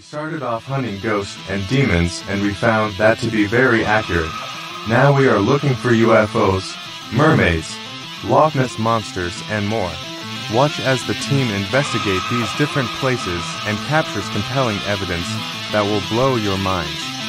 We started off hunting ghosts and demons, and we found that to be very accurate. Now we are looking for UFOs, mermaids, Loch Ness monsters, and more. Watch as the team investigate these different places and captures compelling evidence that will blow your minds.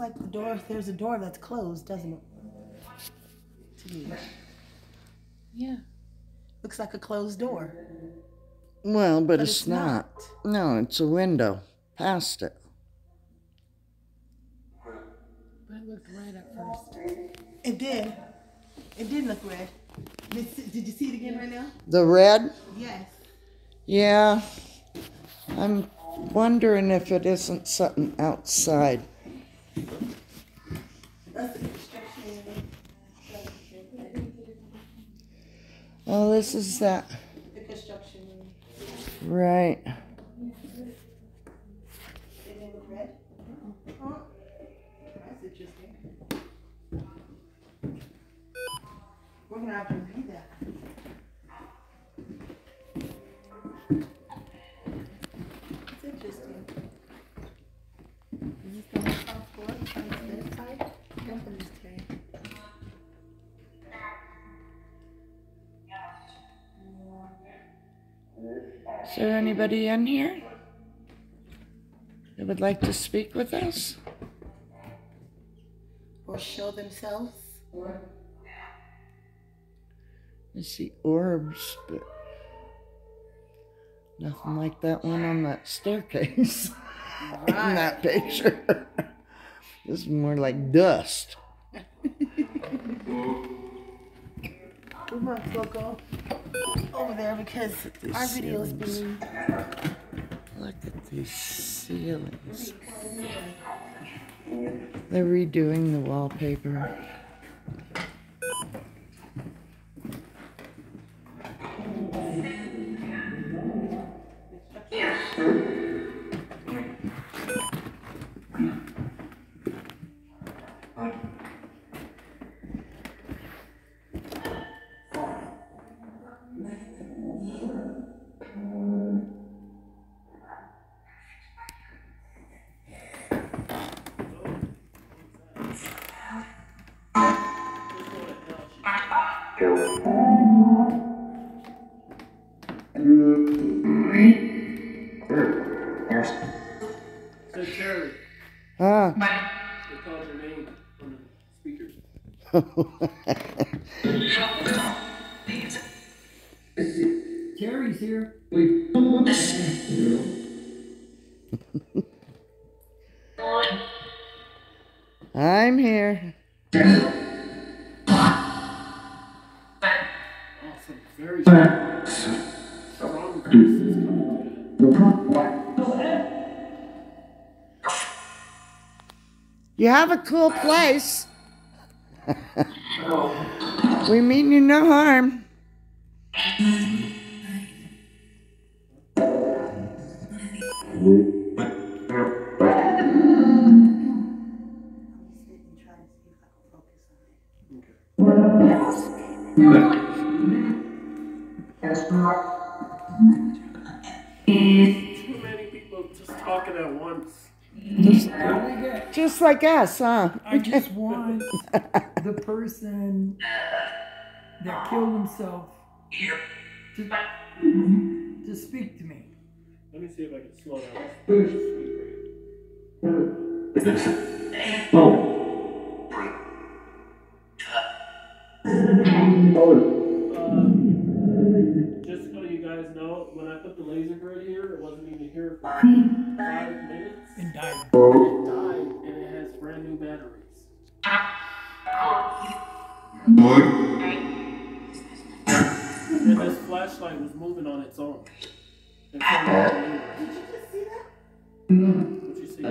Like the door. There's a door that's closed, doesn't it? To me. Yeah. Looks like a closed door. Well, but, But it's, it's not. No, it's a window past it. But it looked red at first. It did. It did look red. Did, did you see it again right now? The red? Yes. Yeah. I'm wondering if it isn't something outside. Oh, this is that. The construction. Right. We're gonna have to read that. Is there anybody in here that would like to speak with us? Or show themselves? I see orbs, but nothing like that one on that staircase in that picture. this is more like dust. As well go over there because These our video is being Look at these ceilings. They're redoing the wallpaper. Cool place. we mean you no harm. Just like us, huh? I just want the person that killed himself to, to speak to me. Let me see if I can slow down this speed. Uh, just so you guys know, when I put the laser grid here, it wasn't even here for five minutes. And died. It died, and it has brand new batteries. And this flashlight was moving on its own. And so was the mirror. Did you just see that? What you see?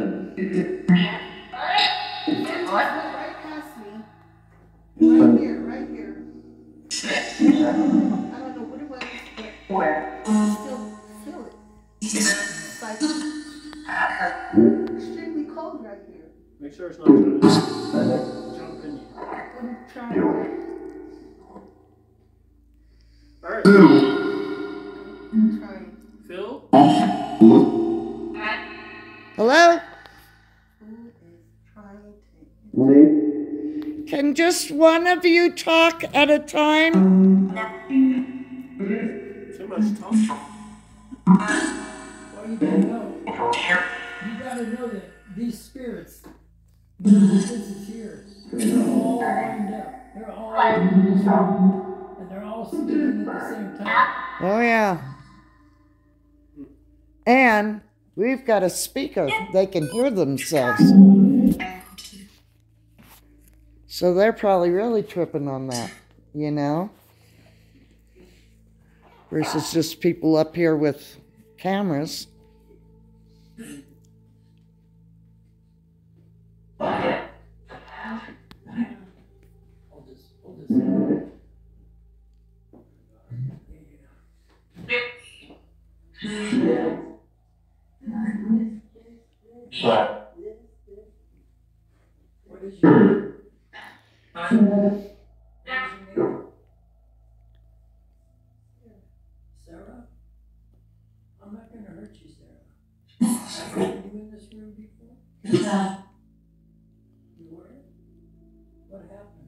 It went right past me. Right here, right here. I don't know what it was, but I still feel it. It's like Make sure it's not trying to jump in you. Alright, I'm. Phil? Hello? Who is trying to? Can just one of you talk at a time? Too much talking. Well, you gotta know. You gotta know that these spirits, they're all lined up. They're all. And they're all at the same time. Oh, yeah. And we've got a speaker. They can hear themselves. So they're probably really tripping on that, you know? Versus just people up here with cameras. Sarah? I'm not gonna hurt you, Sarah. Have you been in this room before? You were? What happened?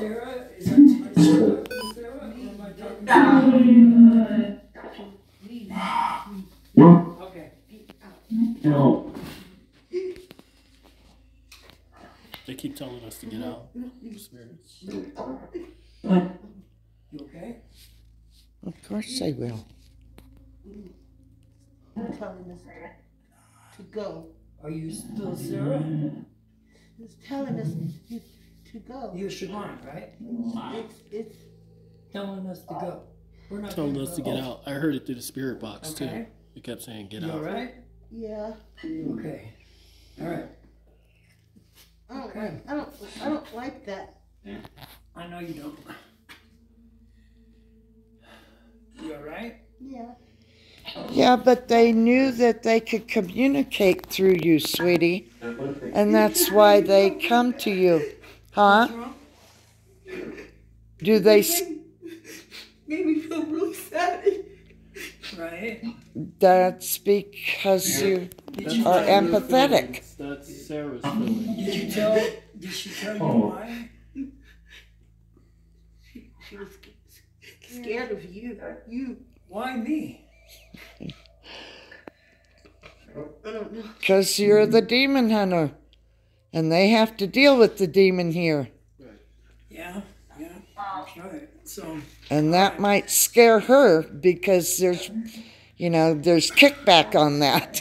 Sarah, is that, are you talking to Sarah or am I talking to you? Okay. They keep telling us to get out. Spirits. You okay? Of course they will. I'm telling us to go. Are you still Sarah? It's telling us to, to go. You should Chevonne, right? It's, it's, Telling us to go. We're not telling gonna us to get out. I heard it through the spirit box Okay. too. It kept saying get You out. alright? yeah. Okay. Alright. I don't Okay. like, I don't, I don't like that. I know you don't. You alright? Yeah. Yeah, but they knew that they could communicate through you, sweetie. And that's why they come to you. Huh? What's wrong? Do they? s- Made me feel really sad. Right? That's because you you, are tell, empathetic. That's Sarah's feeling. did you tell did she tell you oh. why? She, she was sc- scared of you. You. Why me? I don't know. Because you're the demon hunter. And they have to deal with the demon here. Yeah, yeah. Alright. So And that might scare her because there's, you know, there's kickback on that.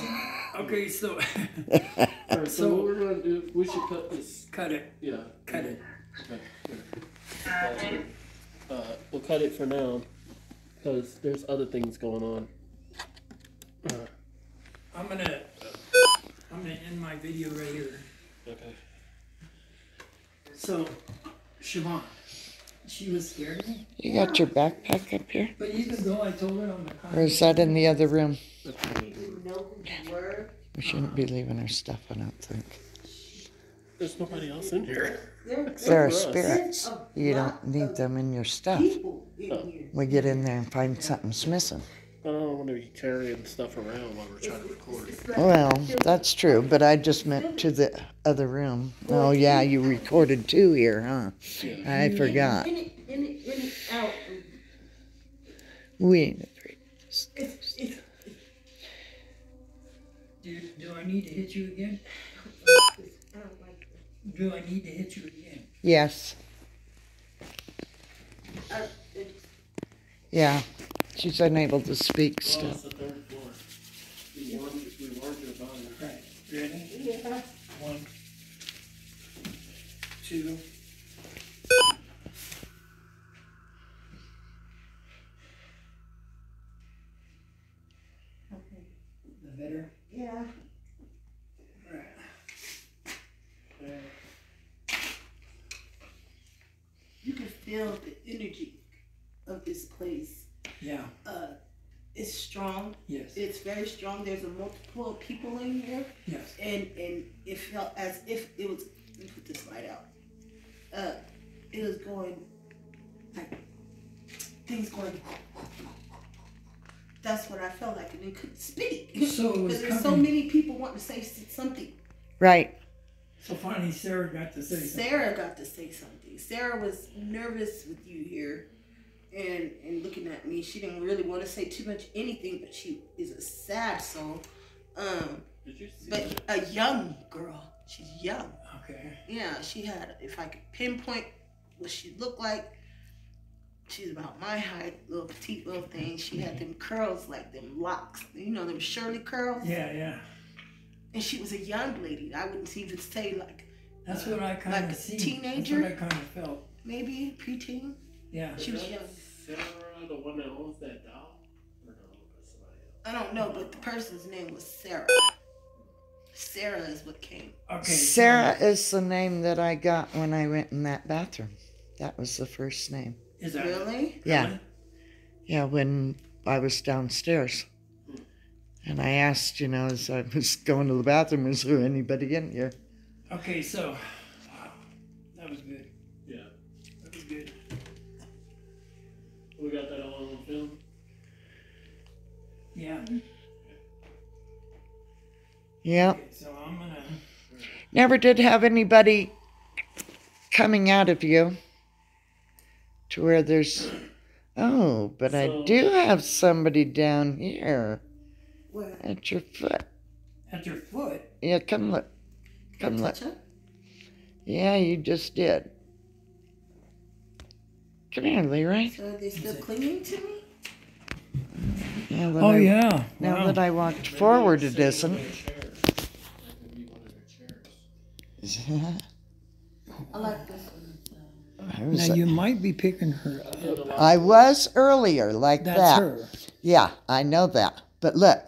okay, so Alright, so, So- what we're gonna do, we should cut this. cut it. Yeah. Cut it. Uh, we'll cut it for now because there's other things going on. Uh, I'm gonna, I'm gonna end my video right here. Okay. So, Chevonne, she was scared of me, You got your backpack up here? but even though I told her on the car. Or is that in the other room? You know who you were? We shouldn't be leaving our stuff, I don't think. There's nobody else in here. There, There are spirits. You don't need them in your stuff. people in oh. here. We get in there and find something's missing. I don't want to be carrying stuff around while we're trying to record. It's Well, that's true, but I just meant to the other room. Oh, yeah, you recorded two here, huh? I forgot. In it, in it, in it, out. We ain't afraid. It's, it's, Do, do I need to hit you again? Don't like it. Do I need to hit you again? Yes, uh, yeah. She's unable to speak Well, still. it's the third floor. We warned, we warned you about it. Right, ready? yeah. One, two. Okay. The better. Yeah. Right. Okay. You can feel the energy of this place. Yeah, Uh, it's strong. yes, It's very strong. There's a multiple of people in here, yes. and and it felt as if it was. Let me put this light out. Uh, it was going like things going. That's what I felt like, and it couldn't speak So because there's so many people wanting to say something. Right. So finally Sarah got to say something. Sarah got to say something. Sarah was nervous with you here and and looking at me. She didn't really want to say too much anything, but she is a sad soul. Um, see but that? a young girl. She's young. Okay, Yeah, she had if I could pinpoint what she looked like, she's about my height, little petite little thing. She had them curls like them locks. You know, them Shirley curls. yeah, yeah. And she was a young lady. I wouldn't even say like That's what I kind Like of a seen. teenager? That's what I kind of felt. maybe preteen. Yeah. She was that young. Sarah, the one that owns that doll? Or no, somebody else. I don't know, but the person's name was Sarah. Sarah is what came. Okay. Sarah is the name that I got when I went in that bathroom. That was the first name. Is that Really? Yeah. Yeah, when I was downstairs. And I asked, you know, as I was going to the bathroom, is there anybody in here? Okay, so Yeah. Yeah. Okay, so I'm gonna. Never did have anybody coming out of you to where there's. Oh, but I do have somebody down here Where? at your foot. At your foot. Yeah, come look. Come look. Touch? Yeah, you just did. Come here, Leroy. So are they still clinging to me? Now that Oh I, yeah. Now wow. that I walked forward, it isn't. I like this one. I Now you might be picking her up. I was earlier like That's that. her. Yeah, I know that. But look,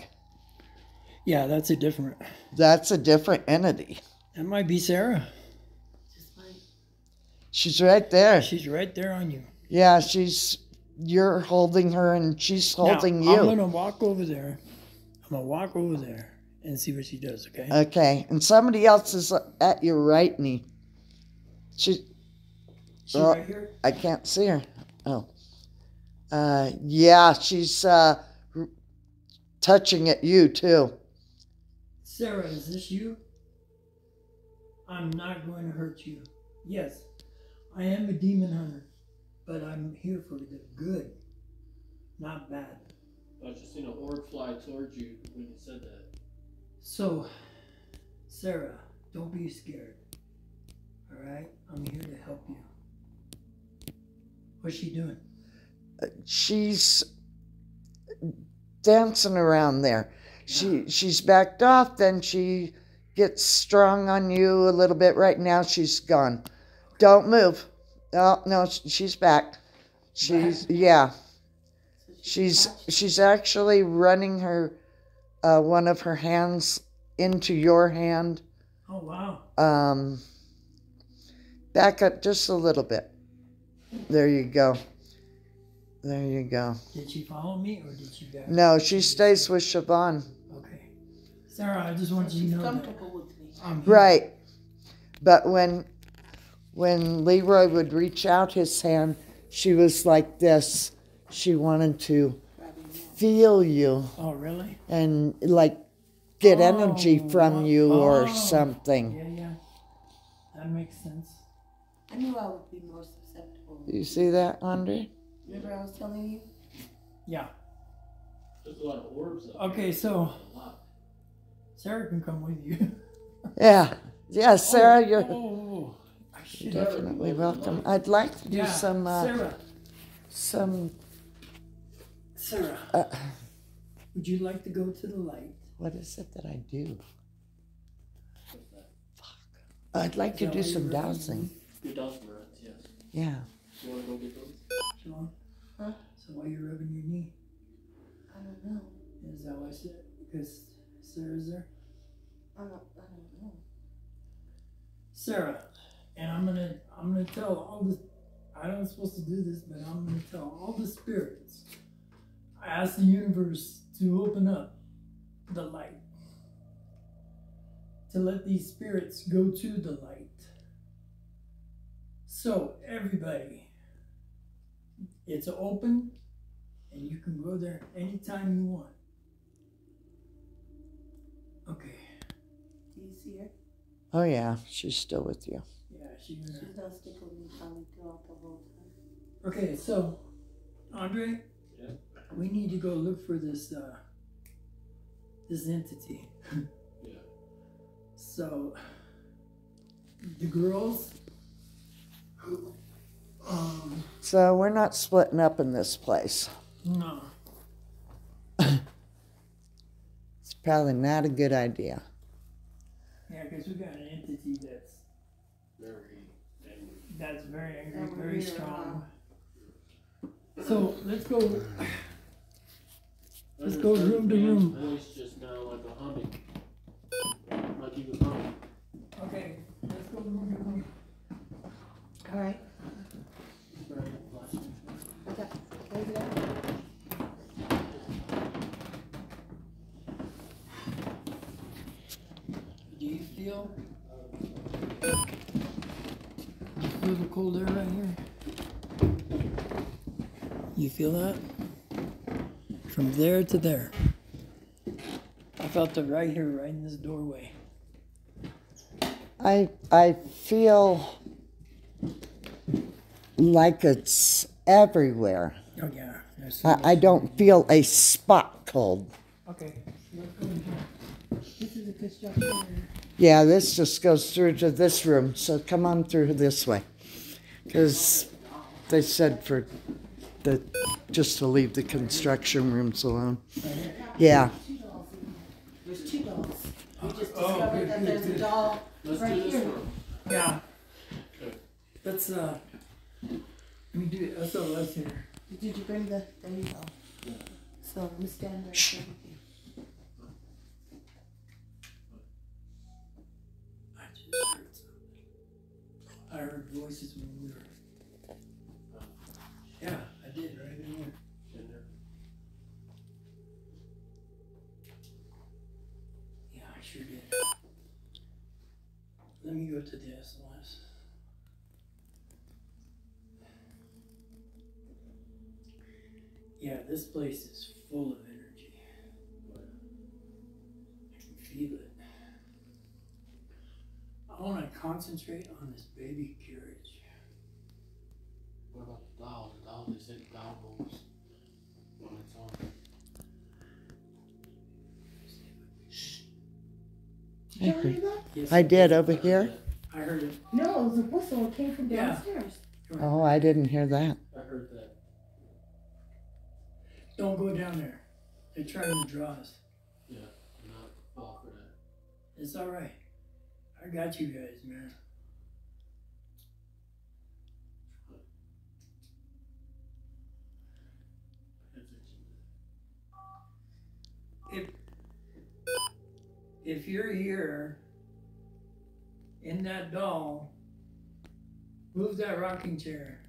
Yeah, that's a different. that's a different entity. That might be Sarah. She's right there. She's right there on you. Yeah, she's. You're holding her, and she's holding now, you. I'm gonna walk over there. I'm gonna walk over there and see what she does. Okay. Okay, and somebody else is at your right knee. She, she well- right here. I can't see her. Oh, uh, yeah, she's uh, r- touching at you too. Sarah, is this you? I'm not going to hurt you. Yes, I am a demon hunter, but I'm here for the good, not bad. I just seen an orb fly towards you when you said that. So, Sarah, don't be scared. All right, I'm here to help you. What's she doing? Uh, she's dancing around there. She she's backed off, then she gets strong on you a little bit. Right now, she's gone. Don't move. Oh no, she's back. She's yeah. She's she's actually running her uh, one of her hands into your hand. Oh wow. Um, back up just a little bit. There you go. There you go. Did she follow me or did she go? No, she stays with Chevonne. Okay. Sarah, I just want you to know that comfortable with me. I'm here. Right. But when when Leroy would reach out his hand, she was like this. She wanted to feel you Oh really? and like get Oh, energy from you or oh. something. Yeah, yeah. That makes sense. I knew I would be more susceptible. You see that, Andre? Remember I was telling you? Yeah. There's a lot of orbs up Okay, so Sarah can come with you. Yeah. Yeah, Sarah, you're Oh, I should definitely welcome. I'd like to do Yeah, some uh, Sarah. some Sarah. uh, Would you like to go to the light? what is it that I do? Fuck. I'd like to do some you're dowsing. Your dowsing rods, yes. Yeah. You wanna go get those? Sean? Huh? So why you rubbing your knee? I don't know. Is that why Sarah? Because Sarah's there? I don't, I don't know. Sarah, and I'm gonna I'm gonna tell all the I don't supposed to do this, but I'm gonna tell all the spirits. I ask the universe to open up the light. To let these spirits go to the light. So everybody, it's open and you can go there anytime you want. Okay. Do you see her? Oh yeah, she's still with you. Yeah, she gonna She's gonna stick with me probably throughout the whole time. Okay, so Andre, Yeah. we need to go look for this uh this entity. Yeah. So the girls um So we're not splitting up in this place. no. It's probably not a good idea. Yeah, because we got an entity that's Very angry. That's very angry, That very strong. So let's go Let's go room to room. Voice just now like a humming. Like he was humming. Okay, let's go room to room. All right. Very flashy. Okay. Can I do that? Do you feel you feel the cold air right here? You feel that? From there to there. I felt it right here, right in this doorway. I I feel like it's everywhere. Oh yeah. I, I don't feel a spot cold. Okay. Let's go in here. This is a construction area. Yeah, this just goes through to this room, so come on through this way. Because they said for the just to leave the construction rooms alone. Yeah. There's two dolls. We just discovered that there's a doll Let's right do this here. Yeah. Okay. Let's uh let me do SOS here. Did you bring the, there you go. So let me stand right there with you. I heard. I heard voices when we were. Yeah, I did right in here. In there. Yeah, I sure did. Let me go to the SOS. Yeah, this place is full of energy. I can feel it. I want to concentrate on this baby carriage. What about the doll? The doll, they said the doll moves on its own. Did you hear that? Yes, I did over here. I heard it. No, it was a whistle. It came from Yeah. downstairs. Oh, I didn't hear that. I heard that. Don't go down there. They're trying to draw us. Yeah. I'm not fall for that. It's all right. I got you guys, man. If you're here in that doll, move that rocking chair.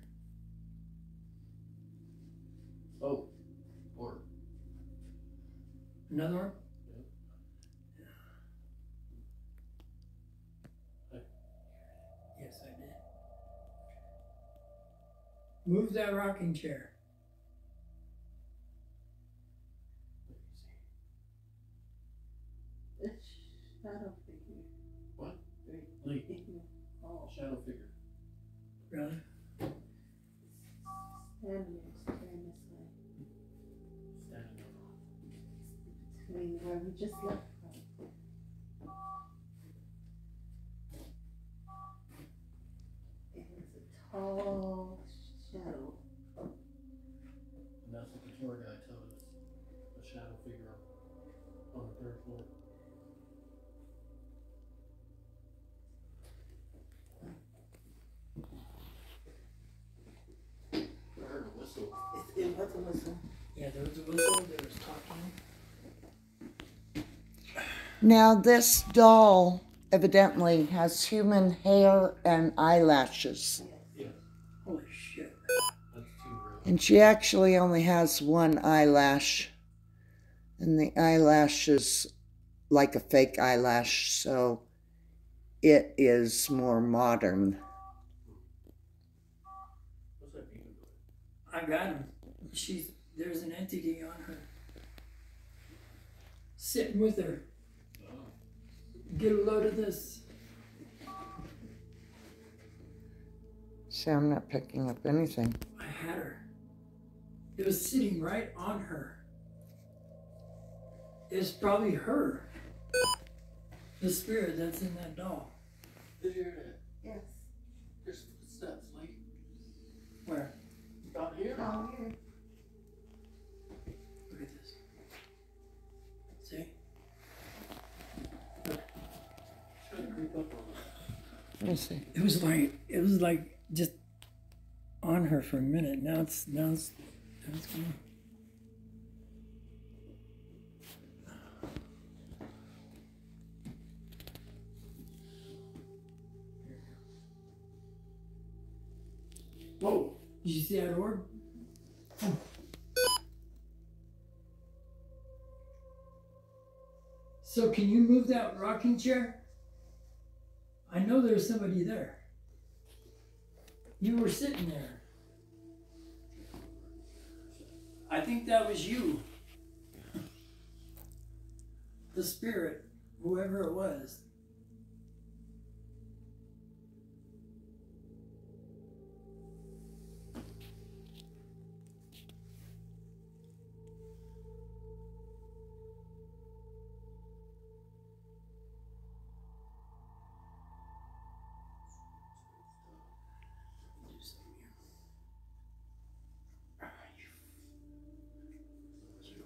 Oh, or Another one? Yes, I did. Move that rocking chair. Shadow figure. What? Right Lee. Oh, shadow figure. Really? standing there, staring this way. Standing up. Between where we just left from. It was a tall shadow. And that's what the tour guide told us. A shadow figure on the third floor. I heard a whistle. It, it was a whistle. Yeah, there was a whistle, there was talking. Now, this doll evidently has human hair and eyelashes. Yes, Holy shit. that's too real. And she actually only has one eyelash. And the eyelash is like a fake eyelash, so it is more modern. What's that mean? I got him. She's there's an entity on her. Sitting with her. Get a load of this. See, I'm not picking up anything. I had her. It was sitting right on her. It's probably her. The spirit that's in that doll. Did you hear that? Yes. There's footsteps, Lee. Where? Down here. Down here. Trying to creep up on us. See. It was like it was like just on her for a minute. Now it's now it's now it's gone. Whoa! Did you see that orb? So can you move that rocking chair? I know there's somebody there. You were sitting there. I think that was you. The spirit, whoever it was.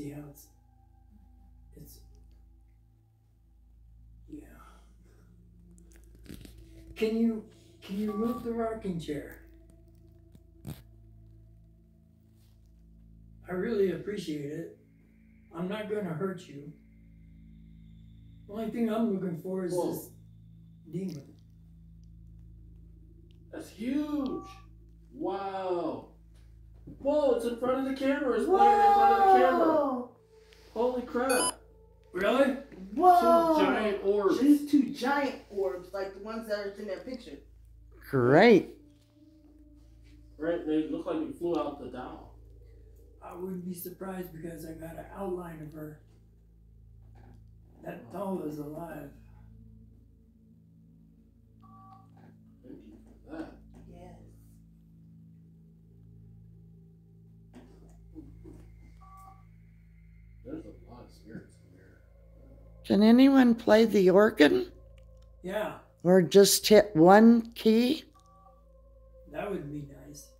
See how it's it's yeah. Can you can you move the rocking chair? I really appreciate it. I'm not gonna hurt you. The only thing I'm looking for is Whoa. this demon. That's huge. Wow. Whoa, it's in front of the camera. It's playing in front of the camera. Holy crap. Really? Whoa! Two giant orbs. These two giant orbs, like the ones that are in that picture. Great. Right, they look like it flew out the doll. I wouldn't be surprised because I got an outline of her. That doll is alive. Can anyone play the organ Yeah, or just hit one key? that would be nice.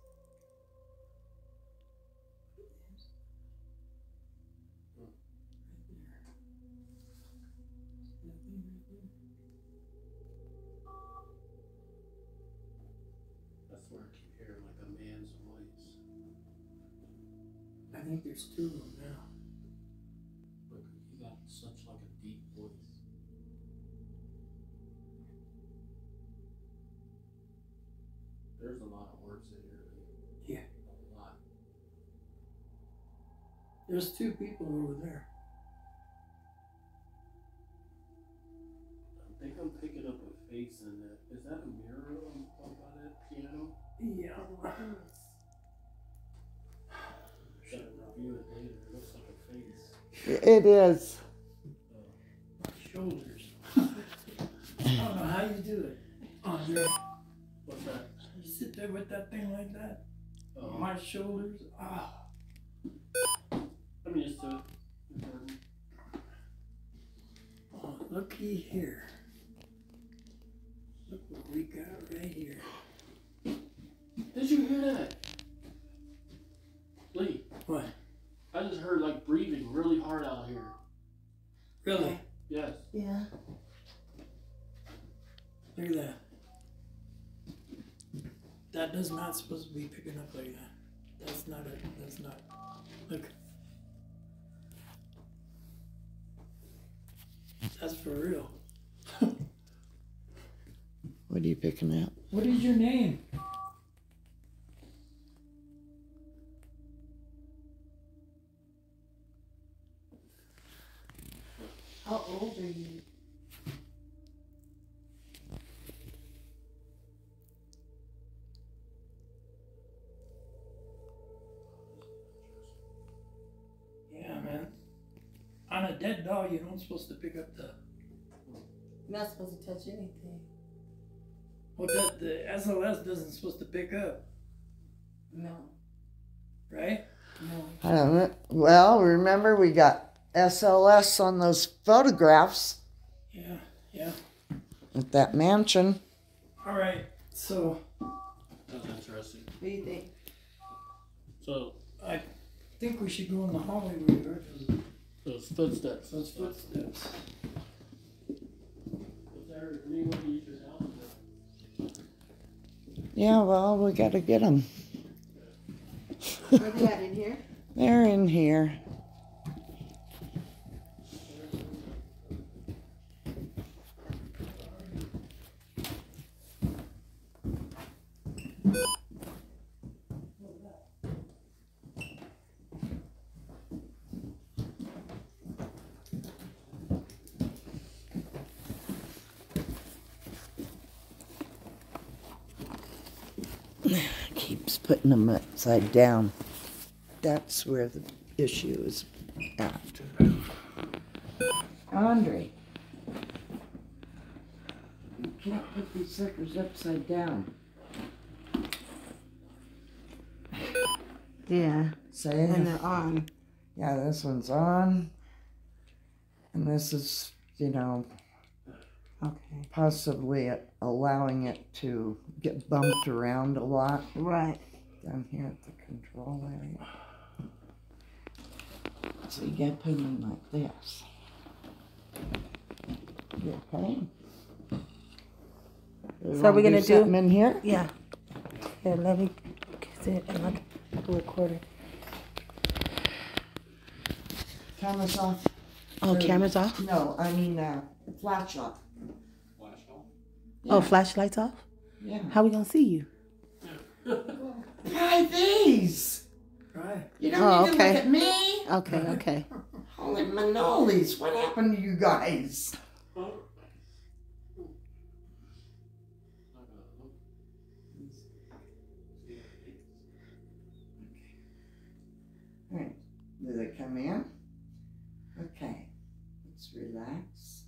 That's where I keep hearing like a man's voice. I think there's two There's two people over there. I think I'm picking up a face in that. Is that a mirror on, on by that piano? Yeah. Should review it later. It looks like a face. It is. My shoulders. I don't know how you do it. Andre, What's that? you sit there with that thing like that. Oh, My shoulders. Ah. I'm Looky here. Look what we got right here. Did you hear that? Lee, What? I just heard like breathing really hard out here. Really? Yes. Yeah. Look at that. That does not supposed to be picking up like that. That's not it. That's not. Look. That's for real. What are you picking up? What is your name? How old are you? Yeah, man. On a dead dog, you're not supposed to pick up the. You're not supposed to touch anything. Well, the, the SLS doesn't supposed to pick up, No. right? No. I don't know. Well, remember we got SLS on those photographs Yeah, yeah. at that mansion. All right. So That's interesting. What do you think? So I think we should go in the hallway we heard those, those footsteps. those footsteps. Was there anyone to use your house? Yeah, well, we got to get them. Where they at in here? They're in here. Putting them upside down. That's where the issue is at. Andre, you can't put these suckers upside down. Yeah. Say, And they're on. yeah, this one's on, and this is, you know, Okay. possibly allowing it to get bumped around a lot Right. Down here at the control area. So you gotta put them in like this. You okay? You So wanna we're gonna do- something in here? Yeah. Here, let me sit and look at the recorder. Cameras off. Oh, Or- camera's off? No, I mean uh, flash off. Flash on? Oh, flashlights off? Yeah. How we gonna see you? Try these. Right. You don't Oh, need okay. to look at me. Okay, okay. Holy manolies, what happened to you guys? Huh? Not gonna look. Alright, do they come in? Okay, let's relax.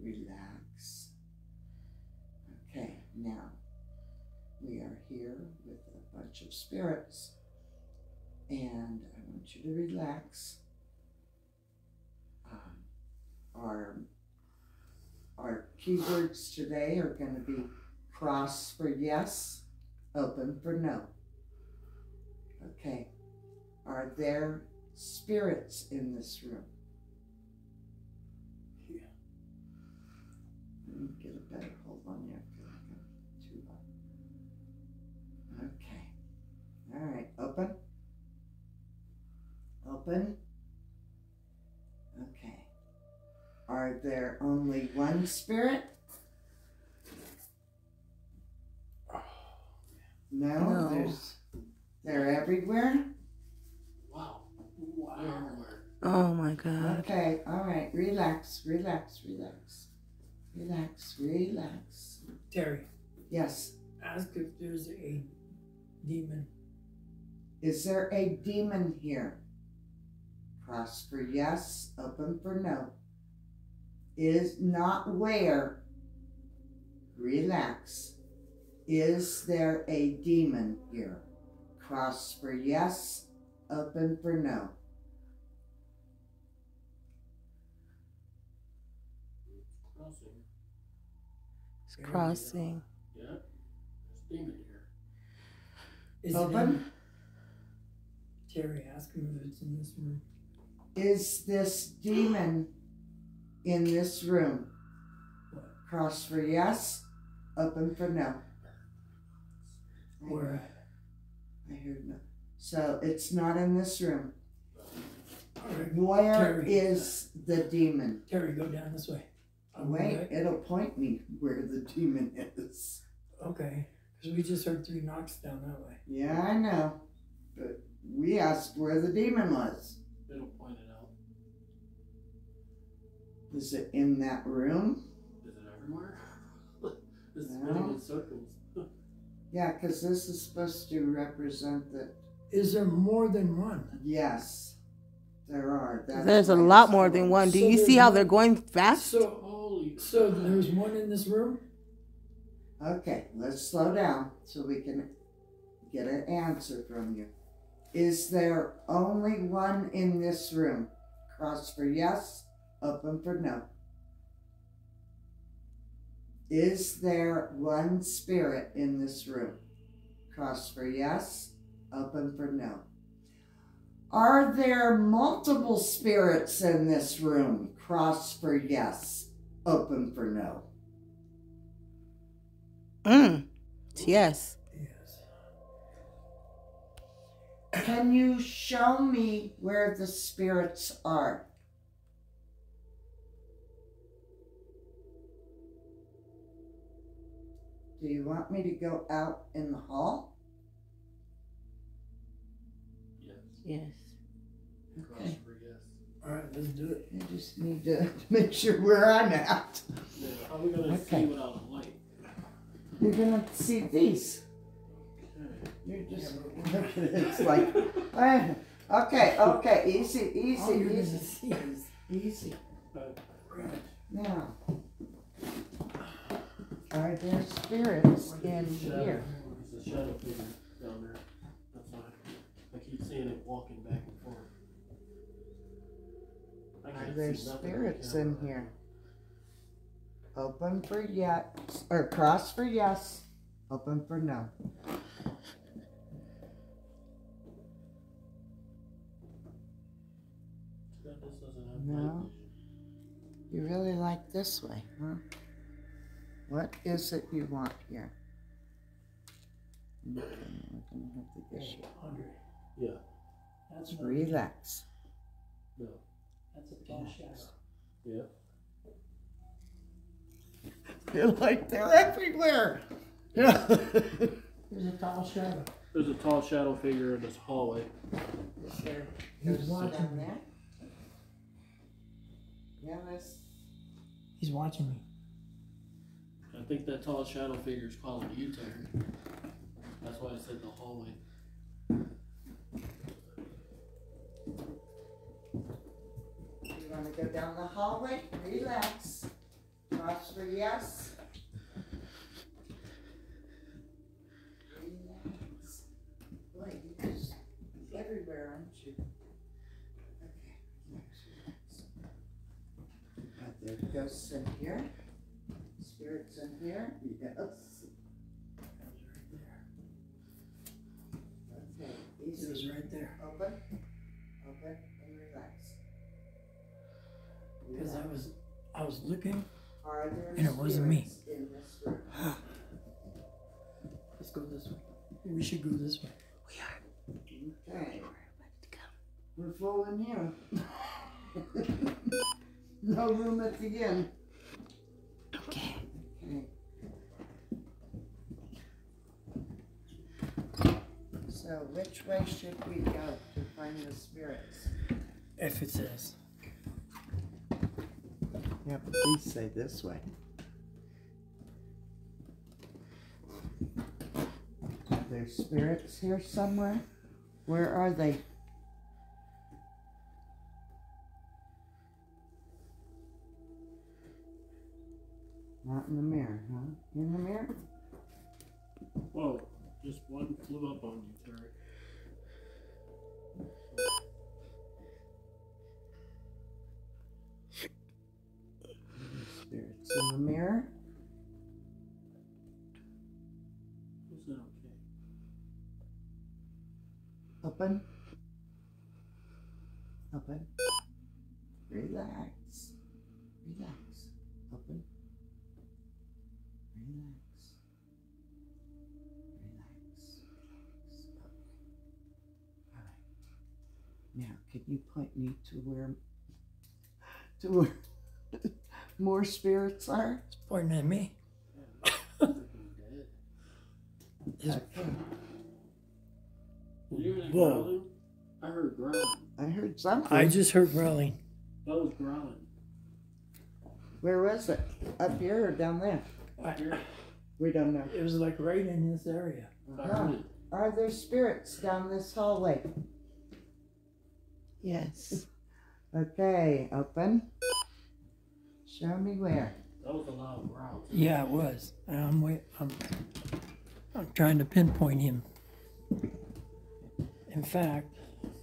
Relax. Okay, now we are here with a bunch of spirits, and I want you to relax. Um, our our keywords today are going to be cross for yes, open for no. Okay. Are there spirits in this room? All right. Open. Open. Okay. Are there only one spirit? No, No. there's they're everywhere. Wow. Wow. Everywhere. Oh my God. Okay, all right, relax, relax, relax. Relax, relax. Teri, Yes. ask if there's a demon. Is there a demon here? Cross for yes, open for no. Is not where. Relax. Is there a demon here? Cross for yes, open for no. Crossing. It's crossing. Yeah. There's demon here. Is it Open. In? Teri, ask him if it's in this room. Is this demon in this room? Cross for yes, open for no. Where? I heard no. So it's not in this room. Alright, Where Teri. is the demon? Teri, go down this way. I'll Wait, right- it'll point me where the demon is. Okay, because we just heard three knocks down that way. Yeah, I know. But we asked where the demon was. It'll point it out. Is it in that room? Is it everywhere? it's No. spinning in circles. Yeah, because this is supposed to represent that, Is there more than one? yes, there are. That's There's a lot more than one. Do So you see how they're going fast? So, Holy. so there's one in this room? Okay, let's slow down so we can get an answer from you. Is there only one in this room? Cross for yes, open for no. Is there one spirit in this room? Cross for yes, open for no. Are there multiple spirits in this room? Cross for yes, open for no. Mm. Yes. Yes. Can you show me where the spirits are? Do you want me to go out in the hall? Yes. Yes. Okay. yes. Alright, let's do it. I just need to make sure where I'm at. Now, how are we gonna Okay. see without a light? You're gonna see these. Okay. You're just look at it. It's like, eh, okay, okay, easy, All easy, you're easy, see is easy. Now, are there spirits in Shadow. here? There's a shadow figure down there. That's why I keep seeing it walking back and forth. I Are can't there see nothing spirits in here? Open for yes, or cross for yes, open for no. No. You really like this way, huh? What is it you want here? Okay, we're gonna have to get you- Andre, Yeah. that's not, Relax. No. that's a tall shadow. Yeah. You're like they're everywhere. Yeah. There's a tall shadow. There's a tall shadow figure in this hallway. there. He's Goes watching down there. Yeah, that's He's watching me. I think that tall shadow figure is calling you, Teri. That's why I said the hallway. You wanna go down the hallway? Relax. Cross for yes. Ghosts in here. Spirits in here. Yes. Okay, It was right there. Open, open, and relax. Because I was, I was looking. Are there and it wasn't me. spirits in this room? Let's go this way. We should go this way. We are. Okay. We're full in here. no room at the end. Okay. Okay. So which way should we go to find the spirits? If it says. Yeah, please say this way. Are there spirits here somewhere? Where are they? Not in the mirror, huh? In the mirror? Whoa, just one flew up on you, Teri. Spirits in the mirror? Is that okay? Open. Open. Relax. Relax. Now, can you point me to where to where more spirits are? It's pointing at me. Freaking dead. Is- Okay. You hear Whoa. growling? I heard growling. I heard something. I just heard growling. That was growling. Where was it? Up here or down there? I- Here, We don't know. It was like right in this area. I heard it. Are there spirits down this hallway? Yes. Okay, open. Show me where. That was a loud growl. too. Yeah, it was. I'm wait. I'm. I'm trying to pinpoint him. In fact,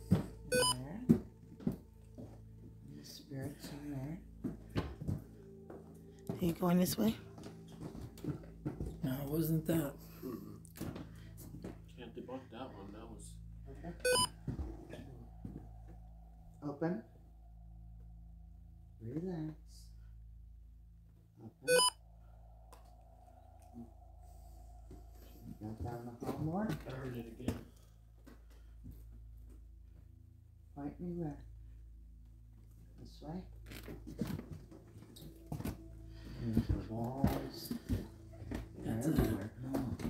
There. The spirits in there. Are you going this way? no, it wasn't that. Can't debunk that one. That was. Open. Relax. Open. Go down the hall more. I heard it again. Point me where. This way. There's the walls. They're That's it. everywhere. Down there.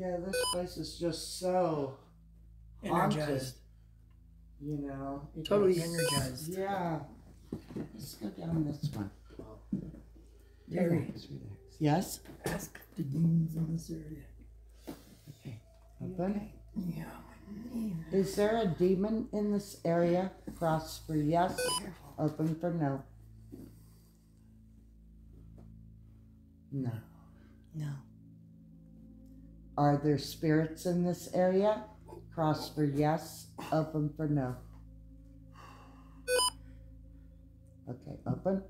Yeah, this place is just so haunted. You know, Totally energized. Yeah. Let's go down this one. Relax. Yes. ask the demons in this area. Okay. Open. Yeah. Is there a demon in this area? Cross for yes. Open for no. No. No. Are there spirits in this area? Cross for yes. Open for no. Okay. Open.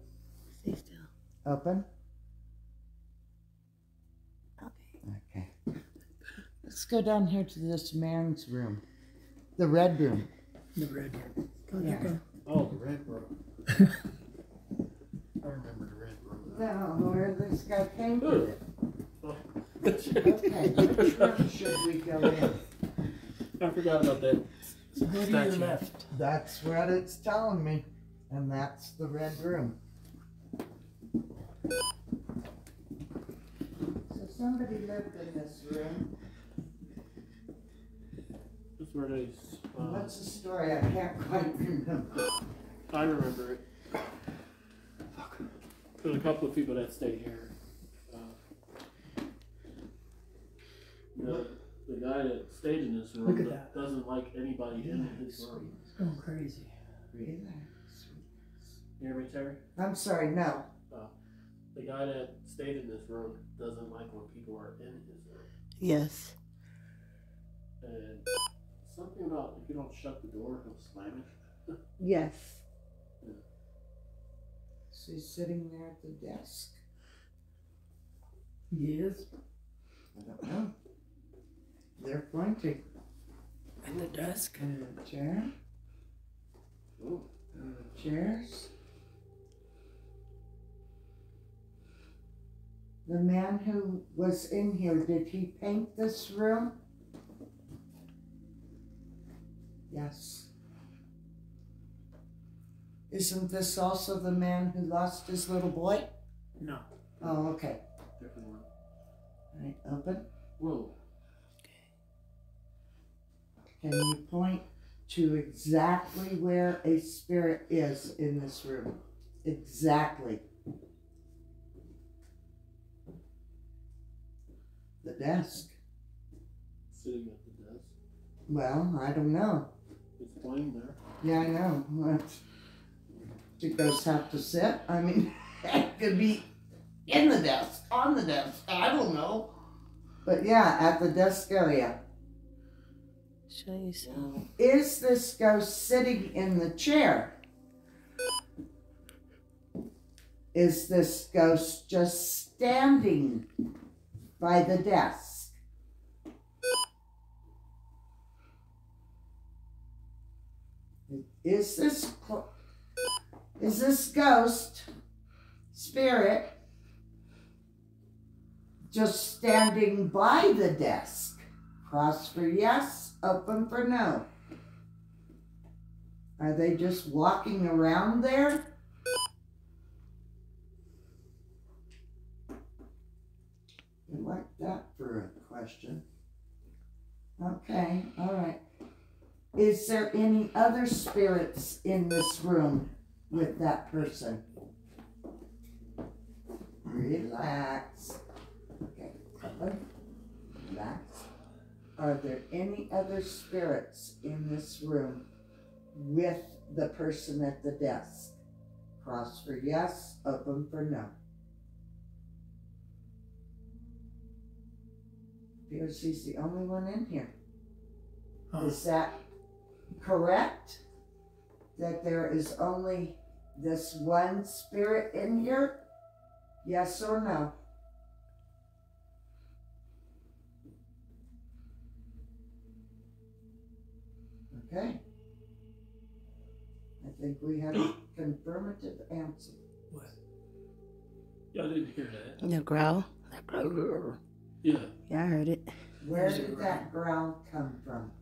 Stay still. Open. Okay. Okay. Let's go down here to this man's room. The red room. The red room. Go Yeah. check. Oh, the red room. I remember the red room. No, where this guy painted it. Okay, which room should we go in? I forgot about that. So go to your Statue. left. That's what it's telling me. And that's the red room. So somebody lived in this room. That's where they. Uh, What's the story? I can't quite remember. I remember it. There's a couple of people that stayed here. Uh, the, the guy that stayed in this room Look at that. doesn't like anybody in his room. It's going crazy. Relax. You hear me, Teri? I'm sorry, no. Uh, the guy that stayed in this room doesn't like when people are in his room. Yes. And something about if you don't shut the door, he'll slam it. Yes. She's sitting there at the desk. Yes. I don't know. They're pointing. And the desk. And a chair. Ooh. And the chairs. The man who was in here, did he paint this room? Yes. Isn't this also the man who lost his little boy? No. Oh, okay. Different one. All right, open. Whoa. Can you point to exactly where a spirit is in this room? Exactly. The desk. Sitting at the desk. Well, I don't know. It's plain there. Yeah, I know. What? Do ghosts have to sit? I mean, it could be in the desk, on the desk. I don't know. But yeah, at the desk area. Show yourself. Is this ghost sitting in the chair? Is this ghost just standing by the desk? Is this is this ghost spirit just standing by the desk? Cross for yes, open for no. Are they just walking around there? I like that for a question. Okay, all right. Is there any other spirits in this room with that person? Relax. Okay, relax. Are there any other spirits in this room with the person at the desk? Cross for yes, open for no. Appears he's the only one in here. Huh. Is that correct? That there is only this one spirit in here? Yes or no? Okay. I think we have a confirmative answer. Yeah, I didn't hear that. The growl. That growl. Yeah. Yeah, I heard it. Where did that growl come from?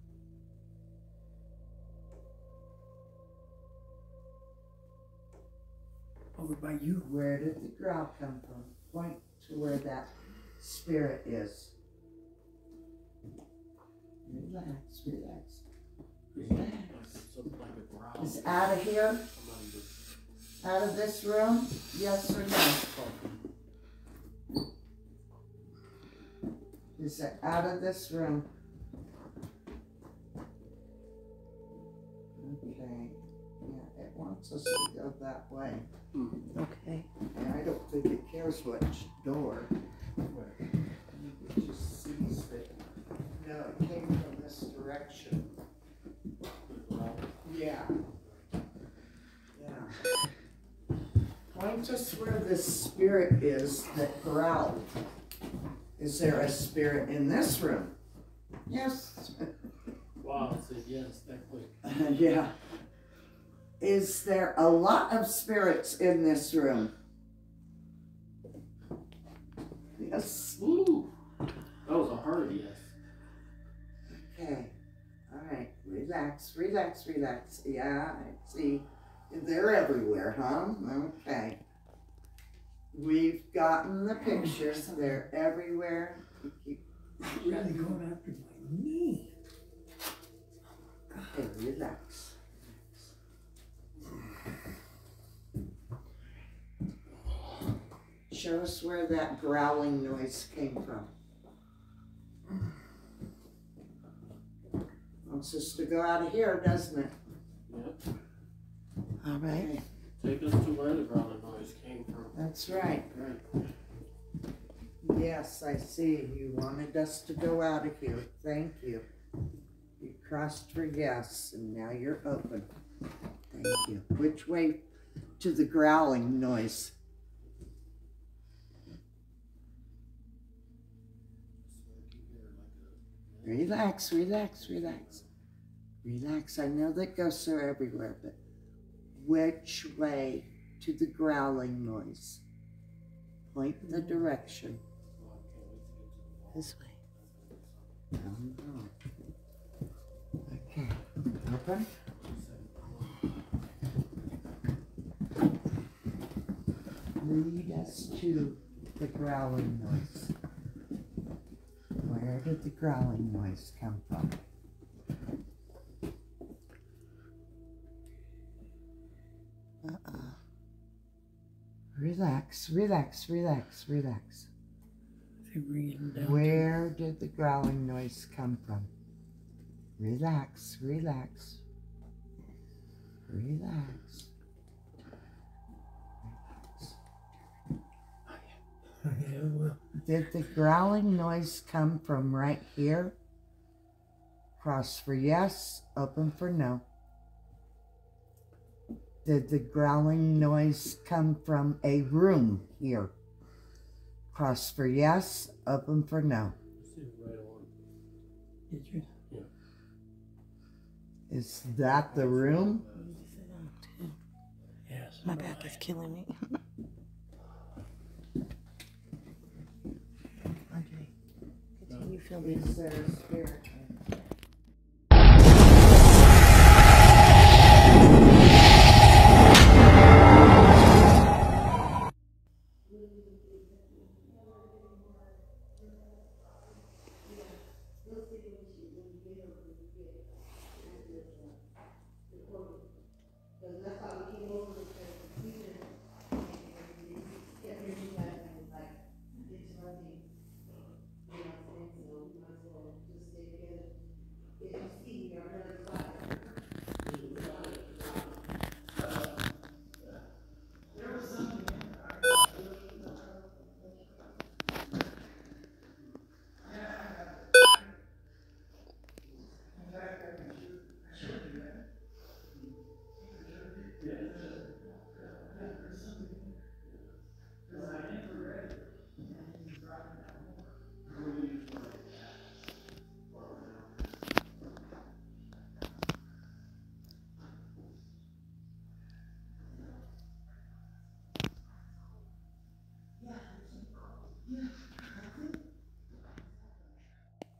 Over by you. Where did the growl come from? Point to where that spirit is. Relax, relax. Relax. Something like a growl. Is out of here? Out of this room? Yes or no? Is it out of this room? Okay. Yeah, it wants us to go that way. Hmm. Okay. And I don't think it cares which door. It just sees that, no, it came from this direction. Yeah. Yeah. Point us where this spirit is that growled. Is there a spirit in this room? Yes. Wow, it said yes that quick. yeah. Is there a lot of spirits in this room? Yes. Ooh. That was a hard yes. Okay. Relax, relax, relax. Yeah, I see. They're everywhere, huh? Okay. We've gotten the pictures. They're everywhere. Keep- Really going after my knee. Okay, relax. Show us where that growling noise came from. Wants us to go out of here, doesn't it? Yep. All right. Take us to where the growling noise came from. That's right. Right. Yes, I see. You wanted us to go out of here. Thank you. You crossed for yes, and now you're open. Thank you. Which way to the growling noise? Relax, relax, relax. Relax. I know that ghosts are everywhere, but which way to the growling noise? Point the direction. This way. Okay, open. Lead us to the growling noise. Where did the growling noise come from? Uh-uh. Relax, relax, relax, relax. They're bringing it down. Where did the growling noise come from? Relax, relax. Relax. Did the growling noise come from right here? Cross for yes, open for no. Did the growling noise come from a room here? Cross for yes, open for no. Did you? Is that the room? I need to sit down too. yes. My back is killing me. Andre, continue filming. Is there a spirit?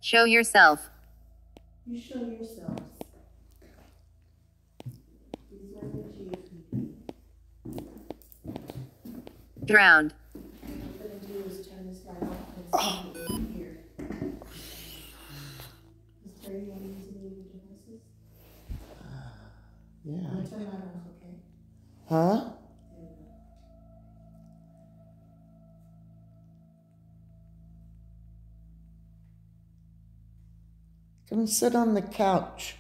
Show yourself. You show yourselves. These are the Jews. Drowned. Come sit on the couch.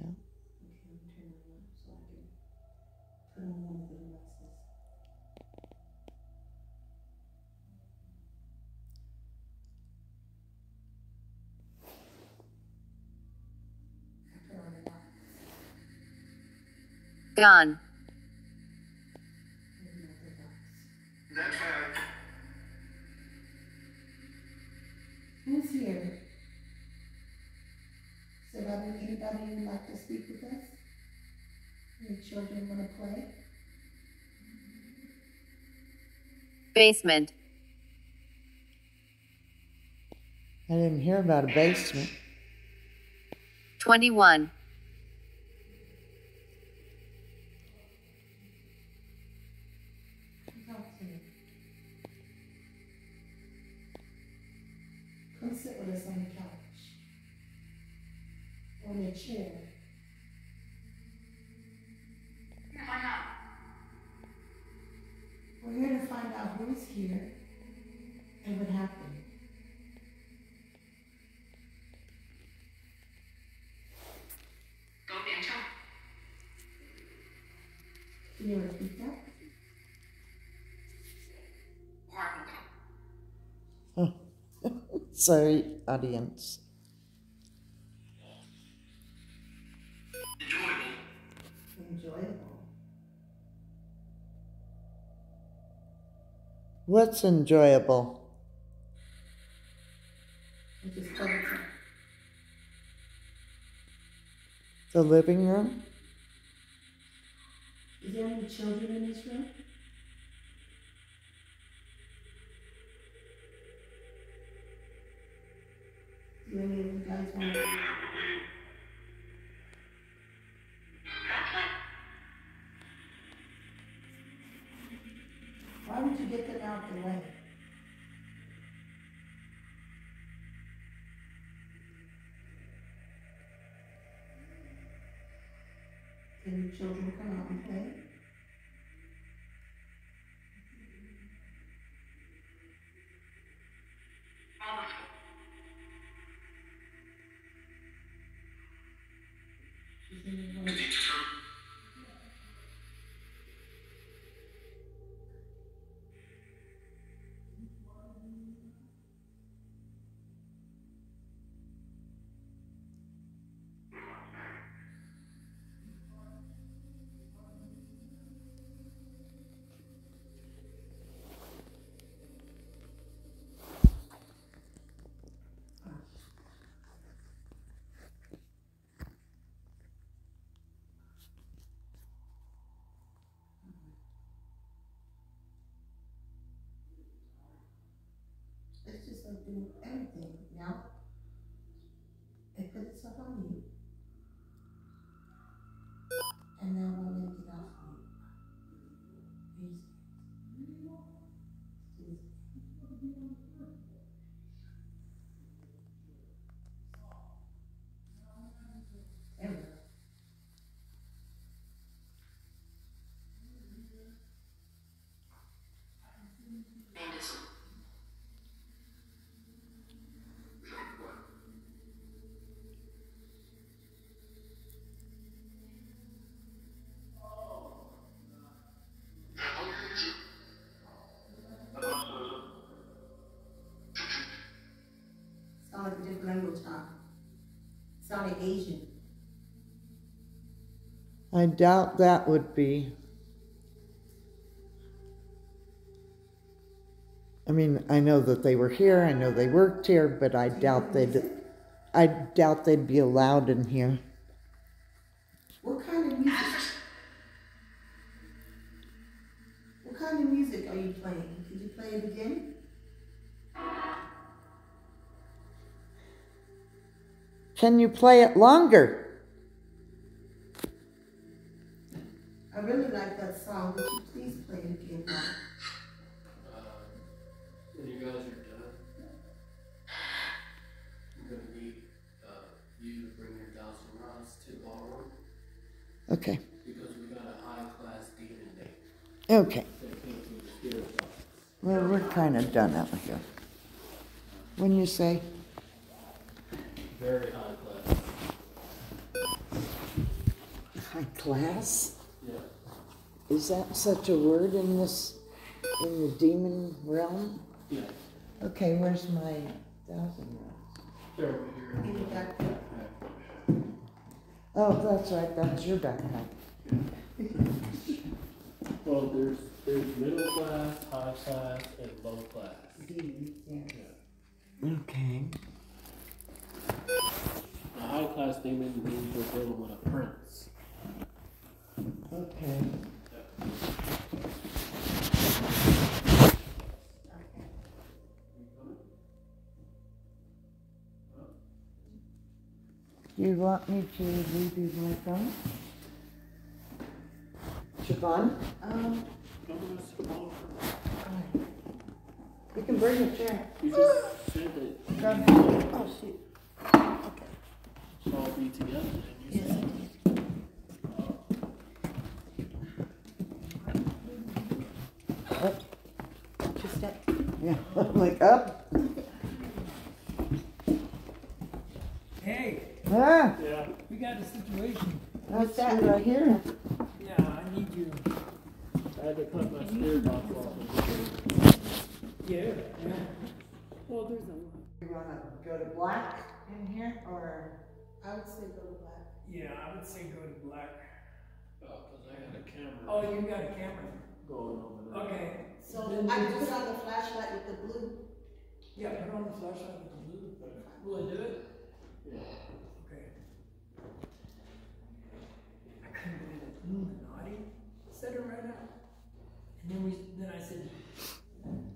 Yeah. Okay, I'm turning mine off so I can put on one of the devices. I put on the box. Gone. Who's here? Is there other- anybody who'd like to speak with us? Any children want to play? Basement. I didn't hear about a basement. 21. Talk to me. Come sit with us on the couch. On the chair. We're here to find out who's here and what happened. Sorry, audience. Enjoyable. What's enjoyable? Which is fun. The living room? Is there any children in this room? Guys want to? Why would you get them out the way? Can your children come out and play? It's just like doing everything now. It put itself on you. I doubt that would be. I mean, I know that they were here, I know they worked here, but I doubt they'd, I doubt they'd be allowed in here. What kind of music? What kind of music are you playing? Could you play it again? Can you play it longer? Okay, because we got a high-class demon day okay. that came through the spirit box. Well, we're kind of done out here. When you say, Very high class. high class, Yeah. is that such a word in this, in the demon realm? Yeah. Okay, where's my dowsing rods? They're over here. Give it back there. Oh, that's right, that's your backpack. Well, there's, there's middle class, high class, and low class. Demons, yeah. Okay. A high class demon means you're dealing with a prince. Okay. You want me to leave you my phone? Chevonne? Um, You can bring a chair. You just said that go. Oh, shoot. Okay. it's all be together, and you Yes, said. I did. Just that. Yeah, like up. Hey, Ah, Yeah. we got a situation. that's what I here? Yeah, I need you. I had to cut my spirit box off. Yeah, yeah. Well, there's a lot. You wanna go to black in here or? I would say go to black. Yeah, I would say go to black. Oh, cause I had a camera Oh, you got a camera. going over there. Okay. So Then I just can put- put on the flashlight with the blue. Yeah, put on the flashlight with the blue. Will it do it? Yeah. Okay. I couldn't believe it. Illuminati said it right out. And then we, then I said,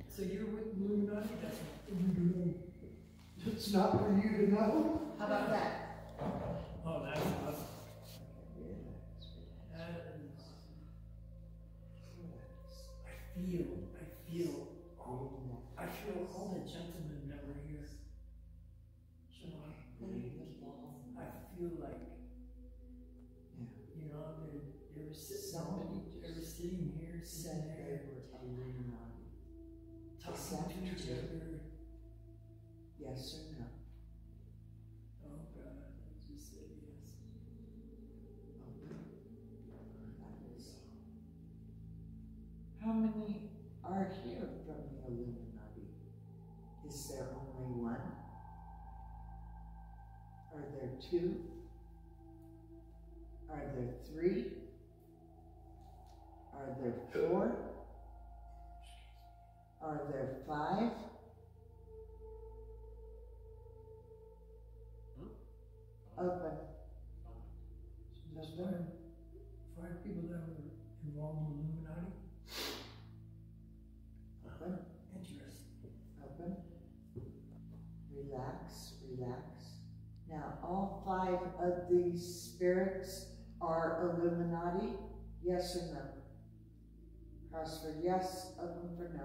so you're with Illuminati? That's not. It's not for you to know. How about that? Are spirits are Illuminati? Yes or no? Cross for yes, open for no.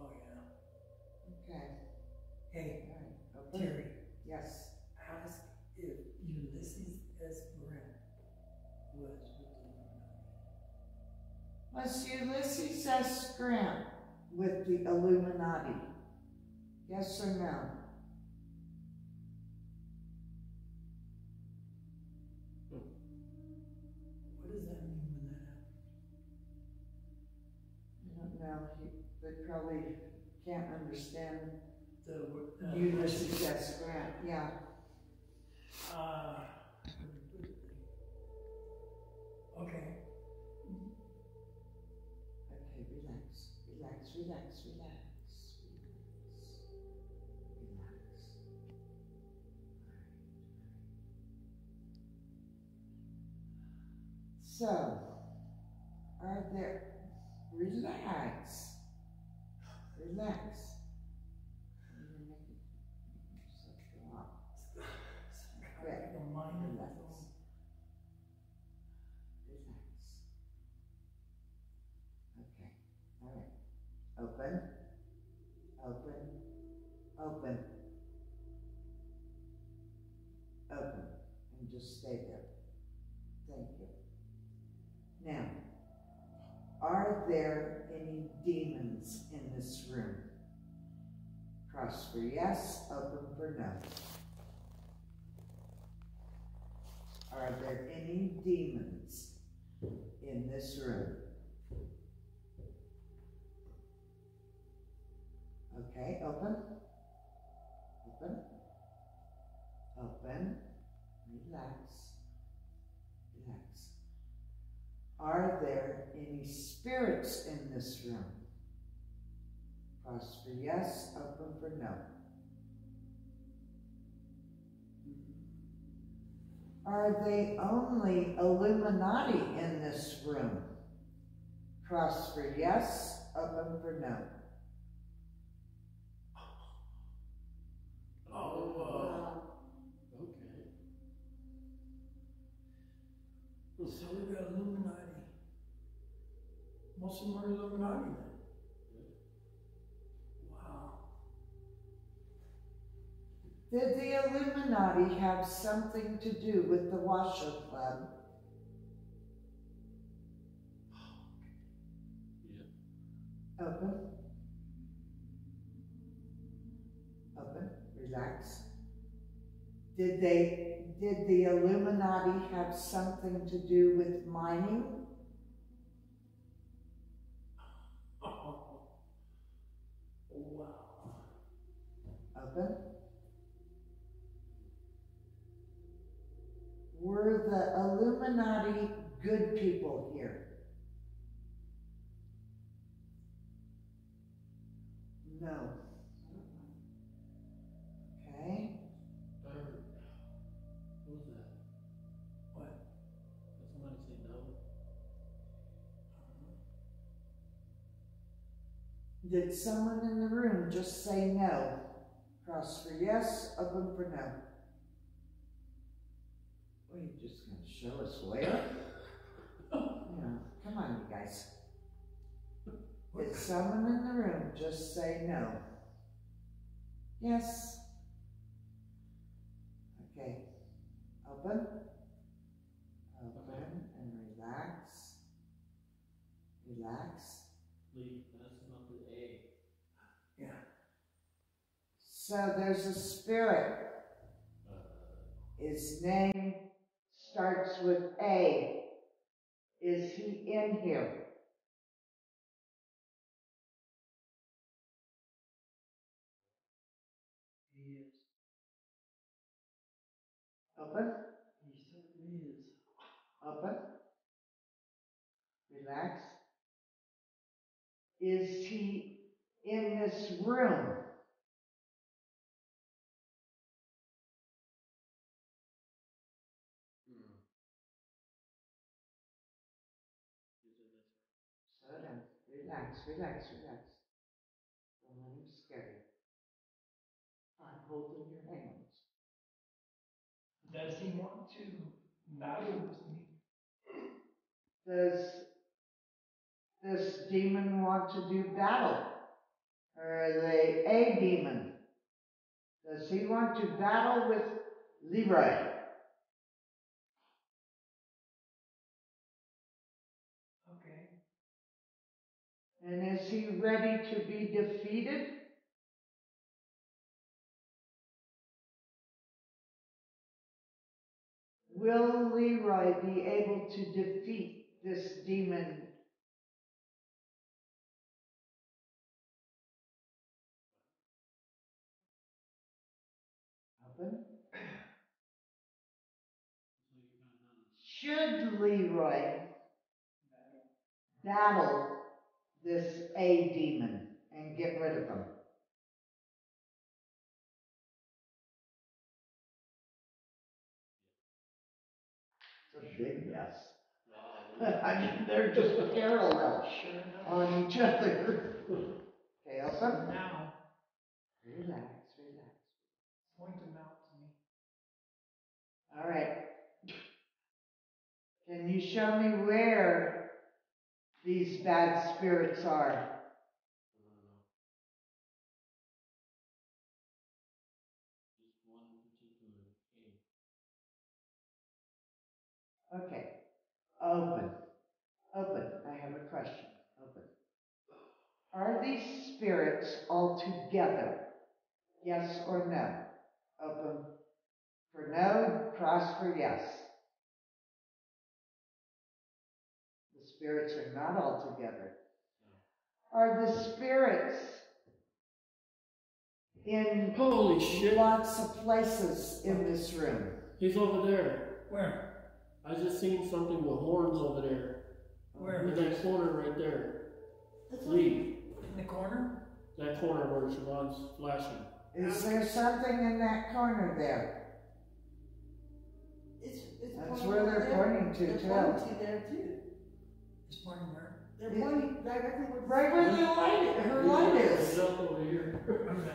Oh, yeah. Okay. Hey, right. Open. Teri, Yes. ask if Ulysses S. Grant was with the Illuminati. Was Ulysses S. Grant with the Illuminati? Yes or no? What does that mean when that happened? I don't know. He, they probably can't understand The, uh, Ulysses S. Grant. Yeah. Uh. Okay, So, are there, relax, relax. Relax. Relax. Okay, all right. Open, Cross for yes, Are they only Illuminati in this room? Cross for yes, open for no. Oh, Okay. uh, so we got Illuminati. Most of them are Illuminati Did the Illuminati have something to do with the Washoe Club? Yeah. Open. Open. Relax. Did they did the Illuminati have something to do with mining? Oh. Wow. Open. The Illuminati good people here? No. Okay. Third. Was that? What? Did somebody say no? Did someone in the room just say no? Cross for yes, open for no. Well, you just gonna show us where? Yeah, come on, you guys. Did someone in the room just say no? Yes. Okay. Open. Open and relax. Relax. Lee, that's not the A. Yeah. So there's a spirit. Uh, His name starts with A. Is he in here? He is. Open, He certainly is. open. Relax. Is he in this room? Relax, relax. Don't let him scare you. I'm holding your hands. Does he want to battle with me? Does this demon want to do battle? Or the A demon? Does he want to battle with Leroy? And is he ready to be defeated? Will Leroy be able to defeat this demon? Open. Should Leroy battle this A demon and get rid of him? It's a big yes. I mean, they're just parallel on each other. Okay, open. Now, Relax, relax. point him out to me. All right. Can you show me where these bad spirits are? Okay. Open. Open. I have a question. Open. Are these spirits all together? Yes or no? Open for no, cross for yes. Spirits are not all together. Are the spirits in Holy shit! lots of places in this room? He's over there. Where? I just seen something with horns over there. Where? In that corner right there. Lee, In the corner? that corner where Chevonne's flashing. Is there something in that corner there? It's, it's That's where they're there. pointing to, They're too. pointing to there too. He's pointing where? They're Yeah. pointing directly. Right where the light, her light He's is. up over here.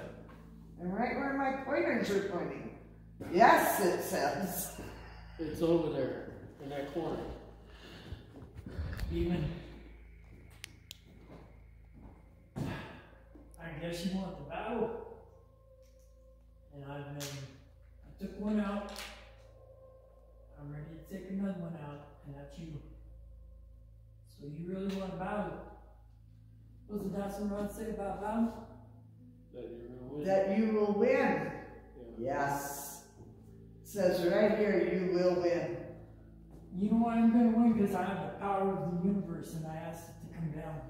And right where my pointers are pointing. Yes, it says. It's over there in that corner. Even. I guess you want the battle. And I've been, I took one out. I'm ready to take another one out, and that's you. So you really want to battle? Wasn't that some Rod say about battle? That you're gonna win. That you will win. Yeah. Yes. It says right here, you will win. You know why I'm gonna win? Because I have the power of the universe, and I asked it to come down.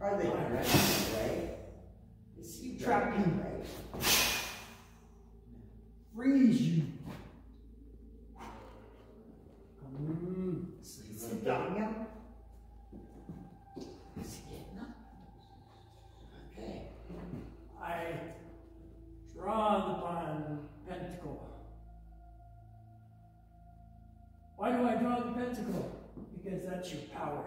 Are they ready, right? Is he Trap ready, me. right? Freeze you. Let you power.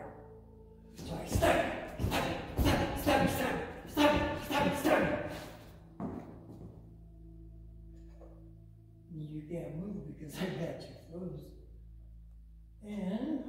You can't move because I got you froze. And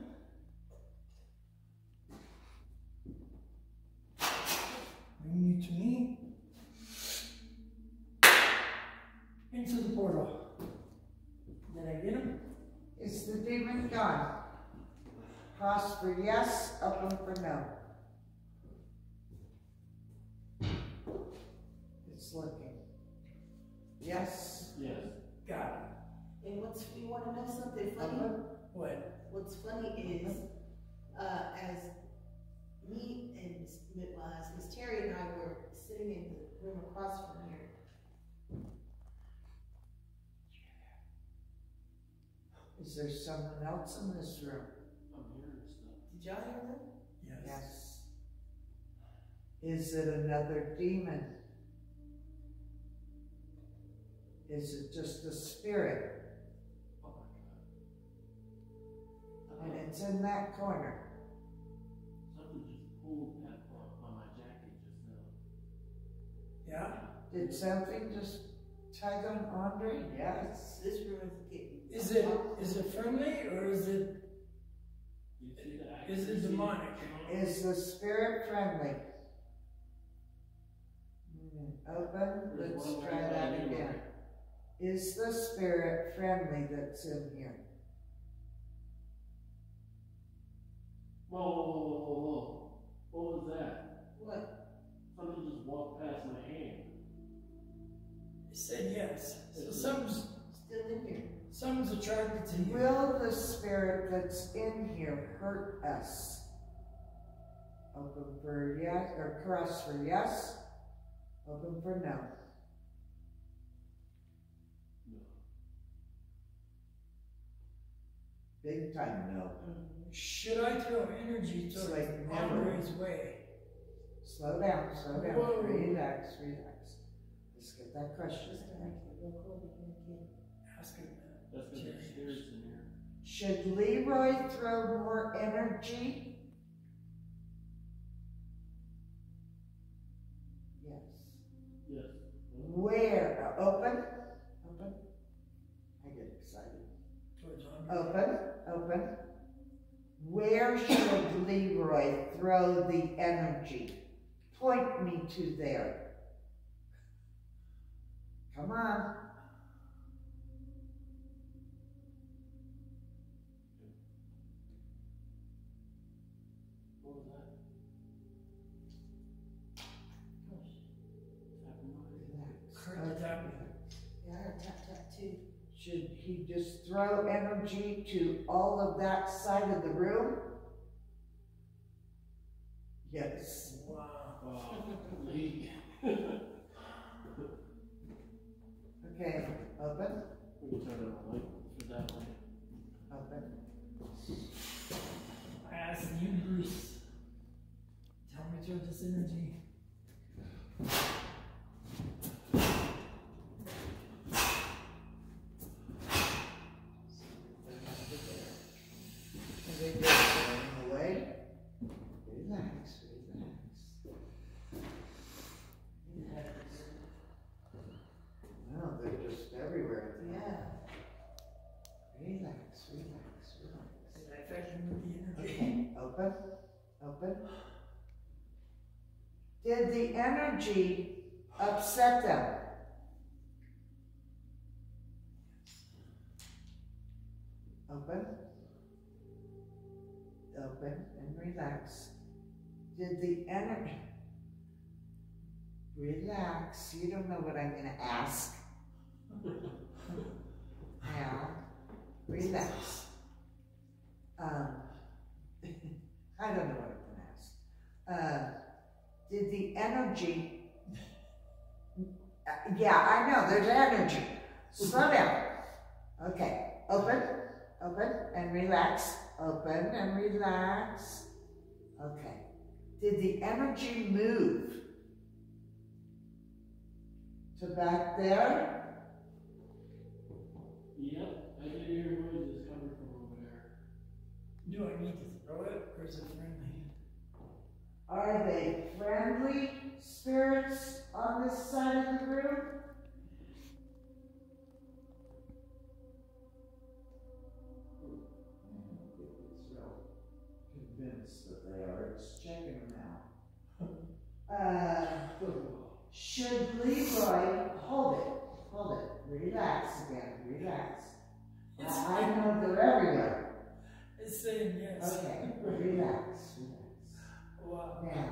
Is there someone else in this room? I'm hearing stuff. did y'all hear that? Yes. Yes. Is it another demon? Is it just a spirit? Oh my God. And it's in that corner. Something just pulled at on my jacket just now. Yeah? Did something just tug on Andre? Yes. This room is getting. Is it is it friendly or is it You see the is it demonic? Is the spirit friendly? Hmm, Open, let's try that again. Is the spirit friendly that's in here? Whoa, whoa, whoa, whoa, whoa. What was that? What? Something just walked past my hand. It said yes. So something's Still in here. Something's attracted to you. Will the spirit that's in here hurt us? Open for yes, or cross for yes, open for no. No. Big time no. Should I throw energy towards like. Andre's way? Slow down, slow down, Whoa. relax, relax. Let's get that question. Ask him that. That's gonna spirits in here. Should Leroy throw more energy? Yes. Yes. Where? Open? Open? I get excited. Towards Andre. Open, open. Where should Leroy throw the energy? Point me to there. Come on. Throw energy to all of that side of the room? Yes. Wow. Wow. Okay, open, We can turn on the light for that one. open. I asked you, Bruce. Tell me to this energy. And they just going away. Relax, relax. No, they're just everywhere. Yeah. Relax, relax, relax. Did I affect him with the energy? Okay, open, open. Did the energy upset them? Open. Open and relax. Did the energy. Relax. You don't know what I'm going to ask. Now, relax. Um, I don't know what I'm going to ask. Uh, did the energy. Yeah, I know, there's energy. Slow down. Okay, open, open, and relax. Open and relax. Okay. Did the energy move to back there? Yep, I can hear noises coming from over there. Do I need to Throw it, or is it friendly? Are they friendly spirits on this side of the room? Convinced that they are. It's checking them out. Uh, should Leroy hold it? Hold it. Relax again. Relax. I I know they're everywhere. it's saying yes. Okay, relax, relax. Wow. Now,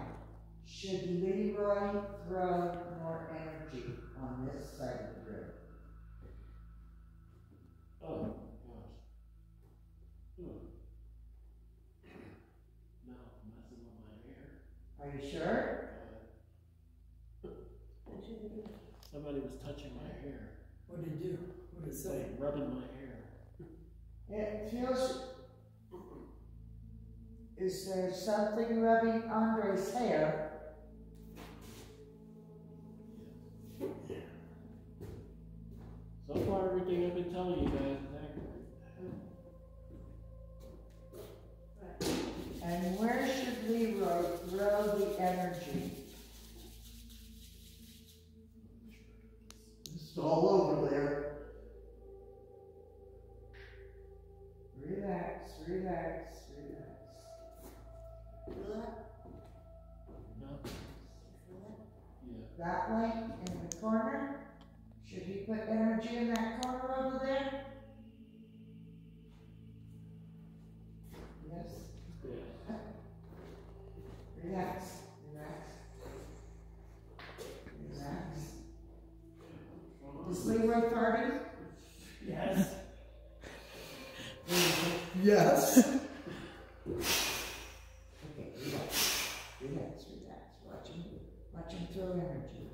should Leroy throw more energy on this side of the room? Oh, gosh. Hmm. No, messing with my hair. Are you sure? Uh, Somebody was touching my hair. What did it do? What did it say? rubbing my hair. It feels. Is there something rubbing Andre's his hair? So far, everything I've been telling you guys is accurate. And where should Leroy throw the energy? It's all over there. Relax, relax, relax. That way, in the corner? Should he put energy in that corner over there? Yes. Yeah. Relax, relax. Relax. Is Leroy farting? Yes. Yes. Okay, relax, relax, relax. Watch him, energy.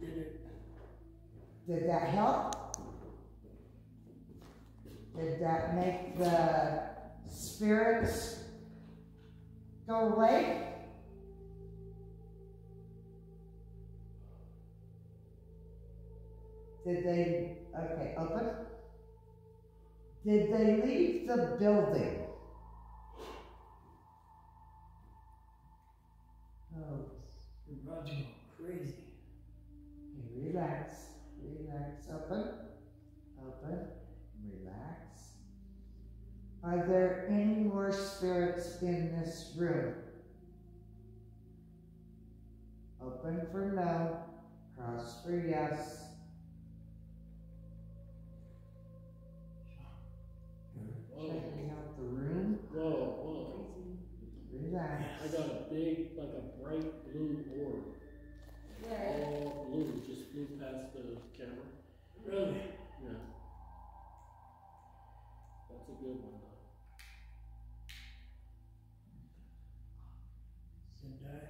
Did? Did that help? Did that make the spirits go away? Did they, okay, open? Did they leave the building? Your Rod's going crazy. Okay, relax, relax, open, open, relax. Are there any more spirits in this room? Open for no, cross for yes. Checking out the room, whoa, whoa. Relax. I got a big, like a bright blue orb. All blue, just flew past the camera. Really? Yeah. That's a good one though. Sendai?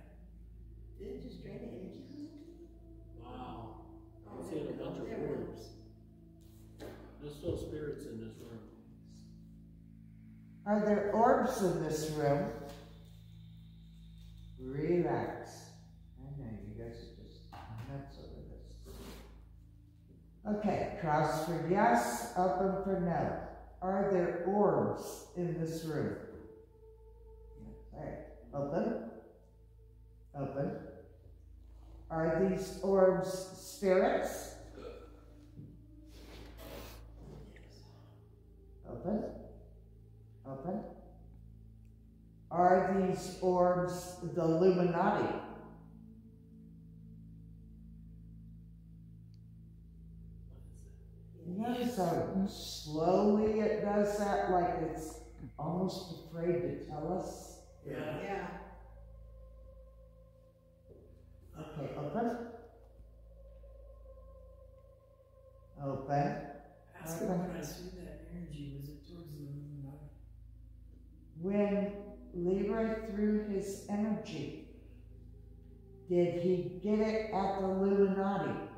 Did it just drain the energy? Wow. Oh, I see a bunch of orbs. There's still spirits in this room. Are there orbs in this room? Relax. I know you guys are just nuts over this. Okay, cross for yes, open for no. Are there orbs in this room? Okay, open. Open. Are these orbs spirits? Open. Open. Are these orbs the Illuminati? You notice how slowly it does that, like it's almost afraid to tell us? Yeah. Yeah. Okay, open. Open. Ask him when I see that energy, was it towards the Illuminati? When Leroy threw his energy, did he get it at the Illuminati?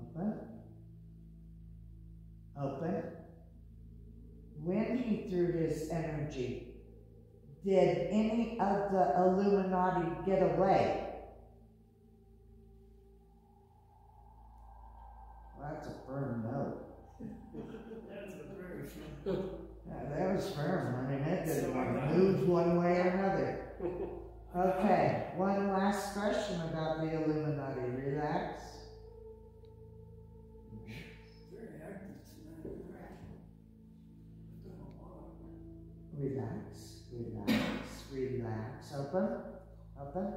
Open. Open. When he threw his energy, did any of the Illuminati get away? Well, that's a firm no. That's a very firm. Yeah, that was firm. I mean, it didn't move one way or another. Okay, one last question about the Illuminati. Relax. Very active tonight. Relax, relax, relax. Open. Open,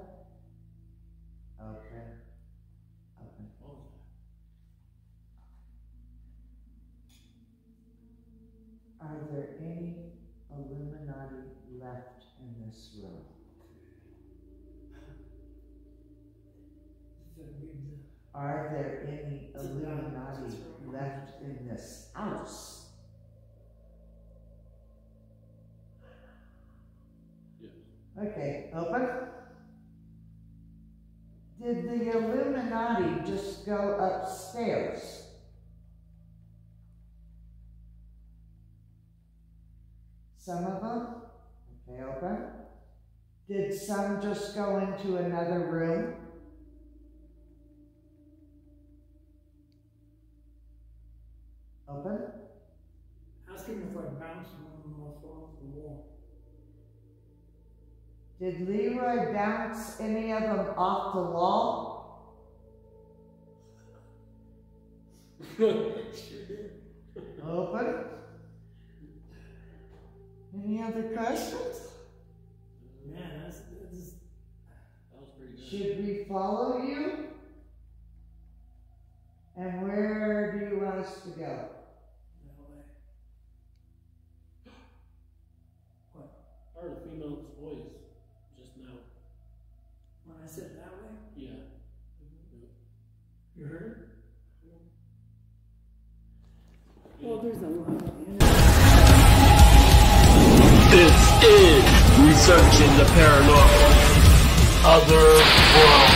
go upstairs? Some of them? Okay, open. Did some just go into another room? Open. Ask him if I bounced one of off the wall. Did Leroy bounce any of them off the wall? Open. Any other questions? Man, that's, that's That was pretty good. Should we follow you? And where do you want us to go? that way. I heard a female's voice just now. When I said that way, Yeah. you heard it? This is Researching the Paranormal Other World.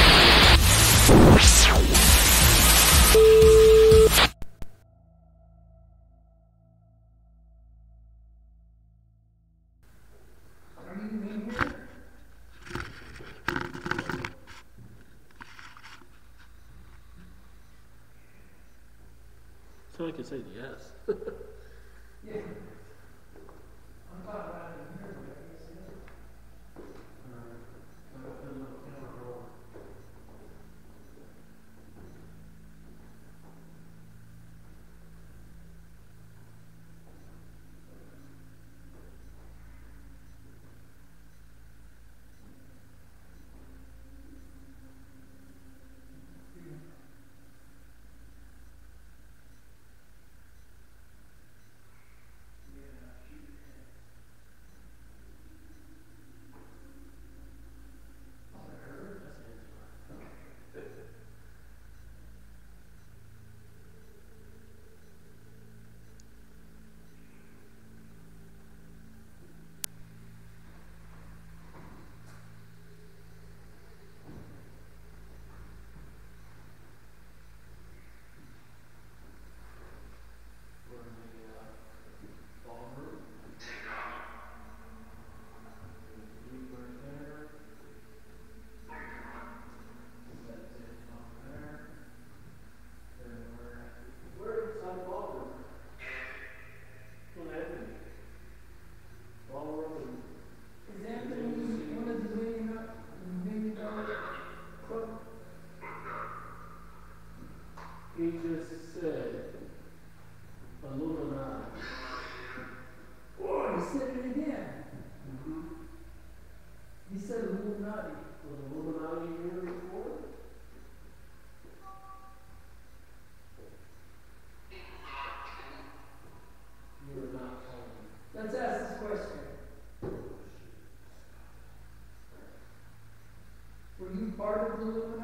You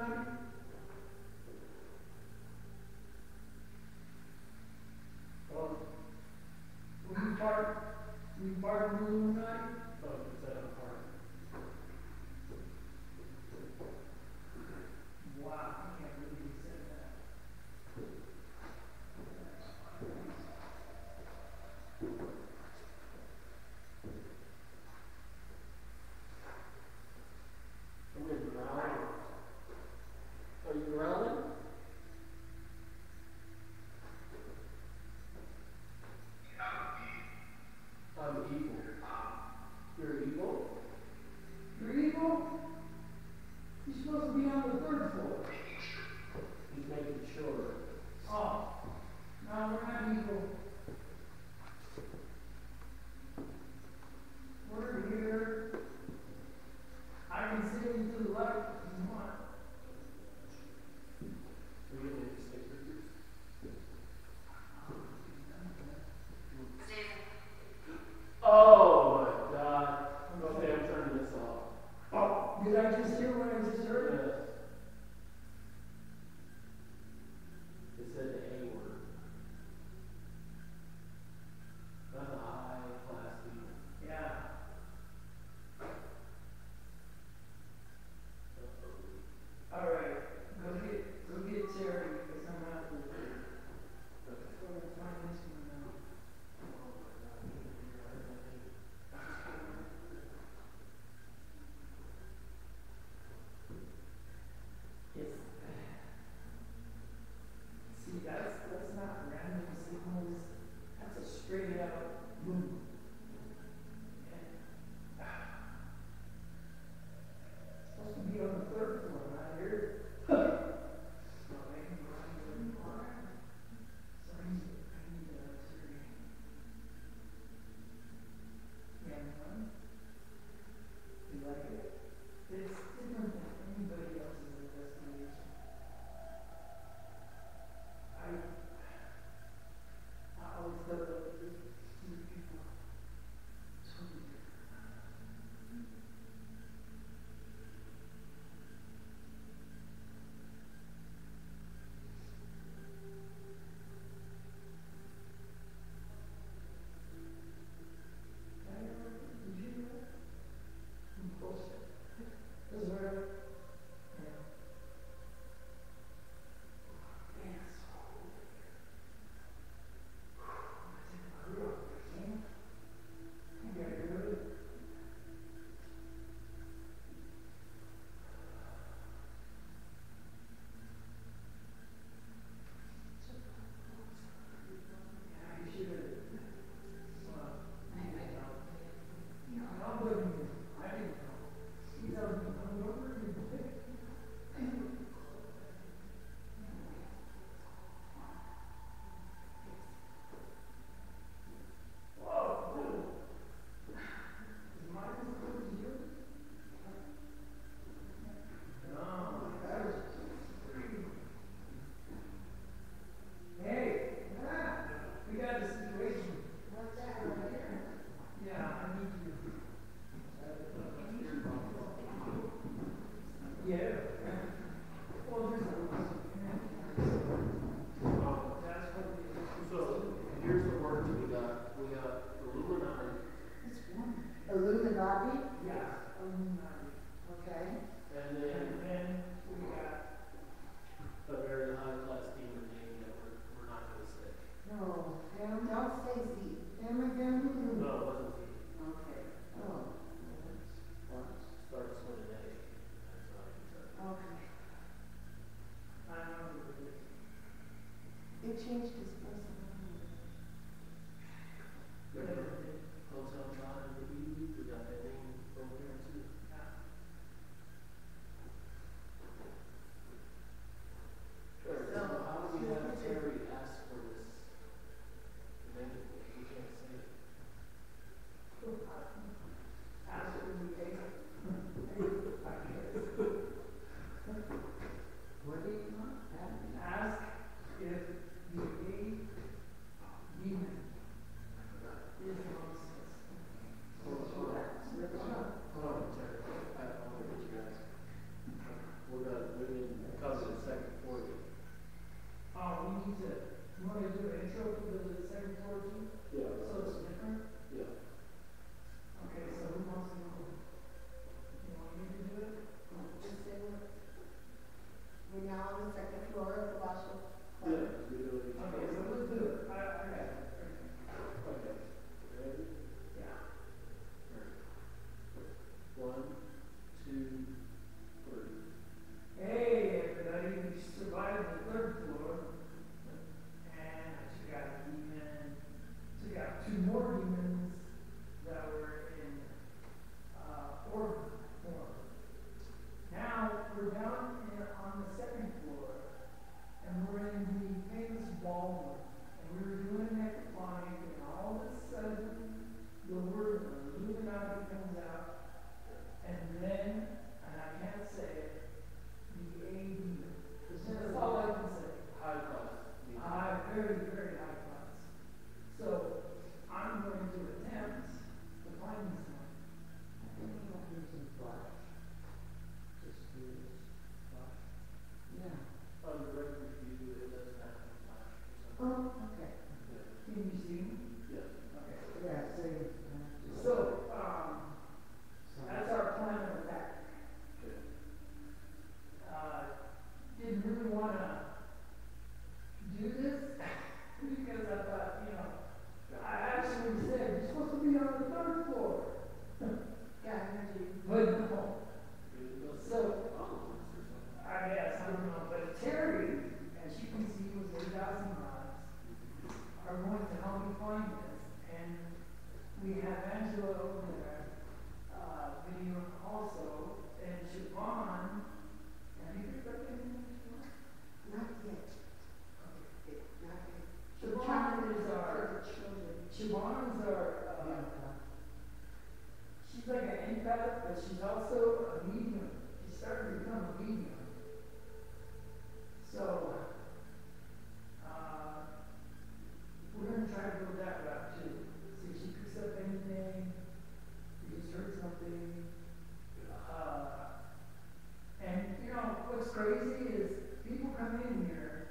crazy is people come in here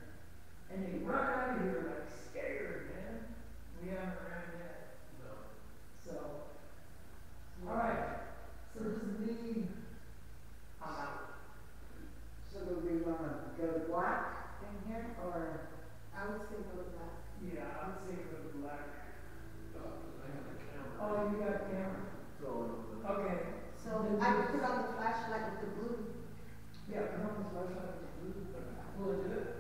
and they run out of here like scared, man. We haven't ran yet. No. So, all right. So does the out. so do we want to go black in here, or I would say go black. Yeah, I would say go black. Oh, I have a camera. Oh, you got a camera. So okay. So I put on the yeah, the company's website is approved. Will it do it?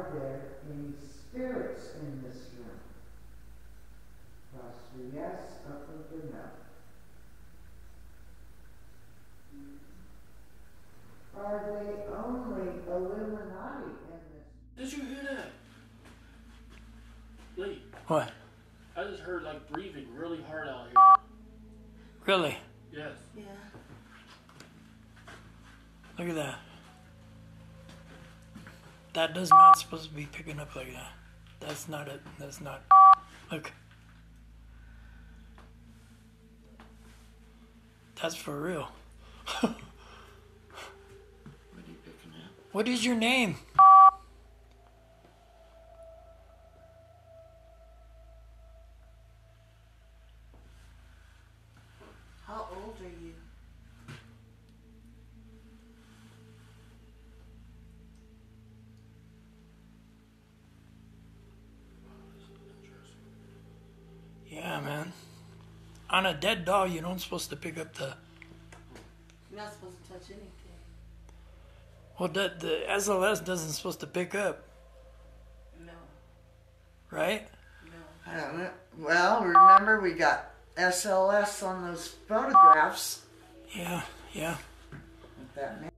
Are there any spirits in this room? Cross for yes, open for no. Are they only Illuminati in this? Did you hear that? Lee, What? I just heard like breathing really hard out here. Really? Yes. Yeah. Look at that. That does not supposed to be picking up like that. That's not it. That's not. Look. That's for real. What are you picking up? What is your name? On a dead doll, you're not supposed to pick up the. You're not supposed to touch anything. Well, the, the SLS doesn't supposed to pick up, No. right? No. I don't know. Well, remember we got SLS on those photographs. Yeah, yeah. What that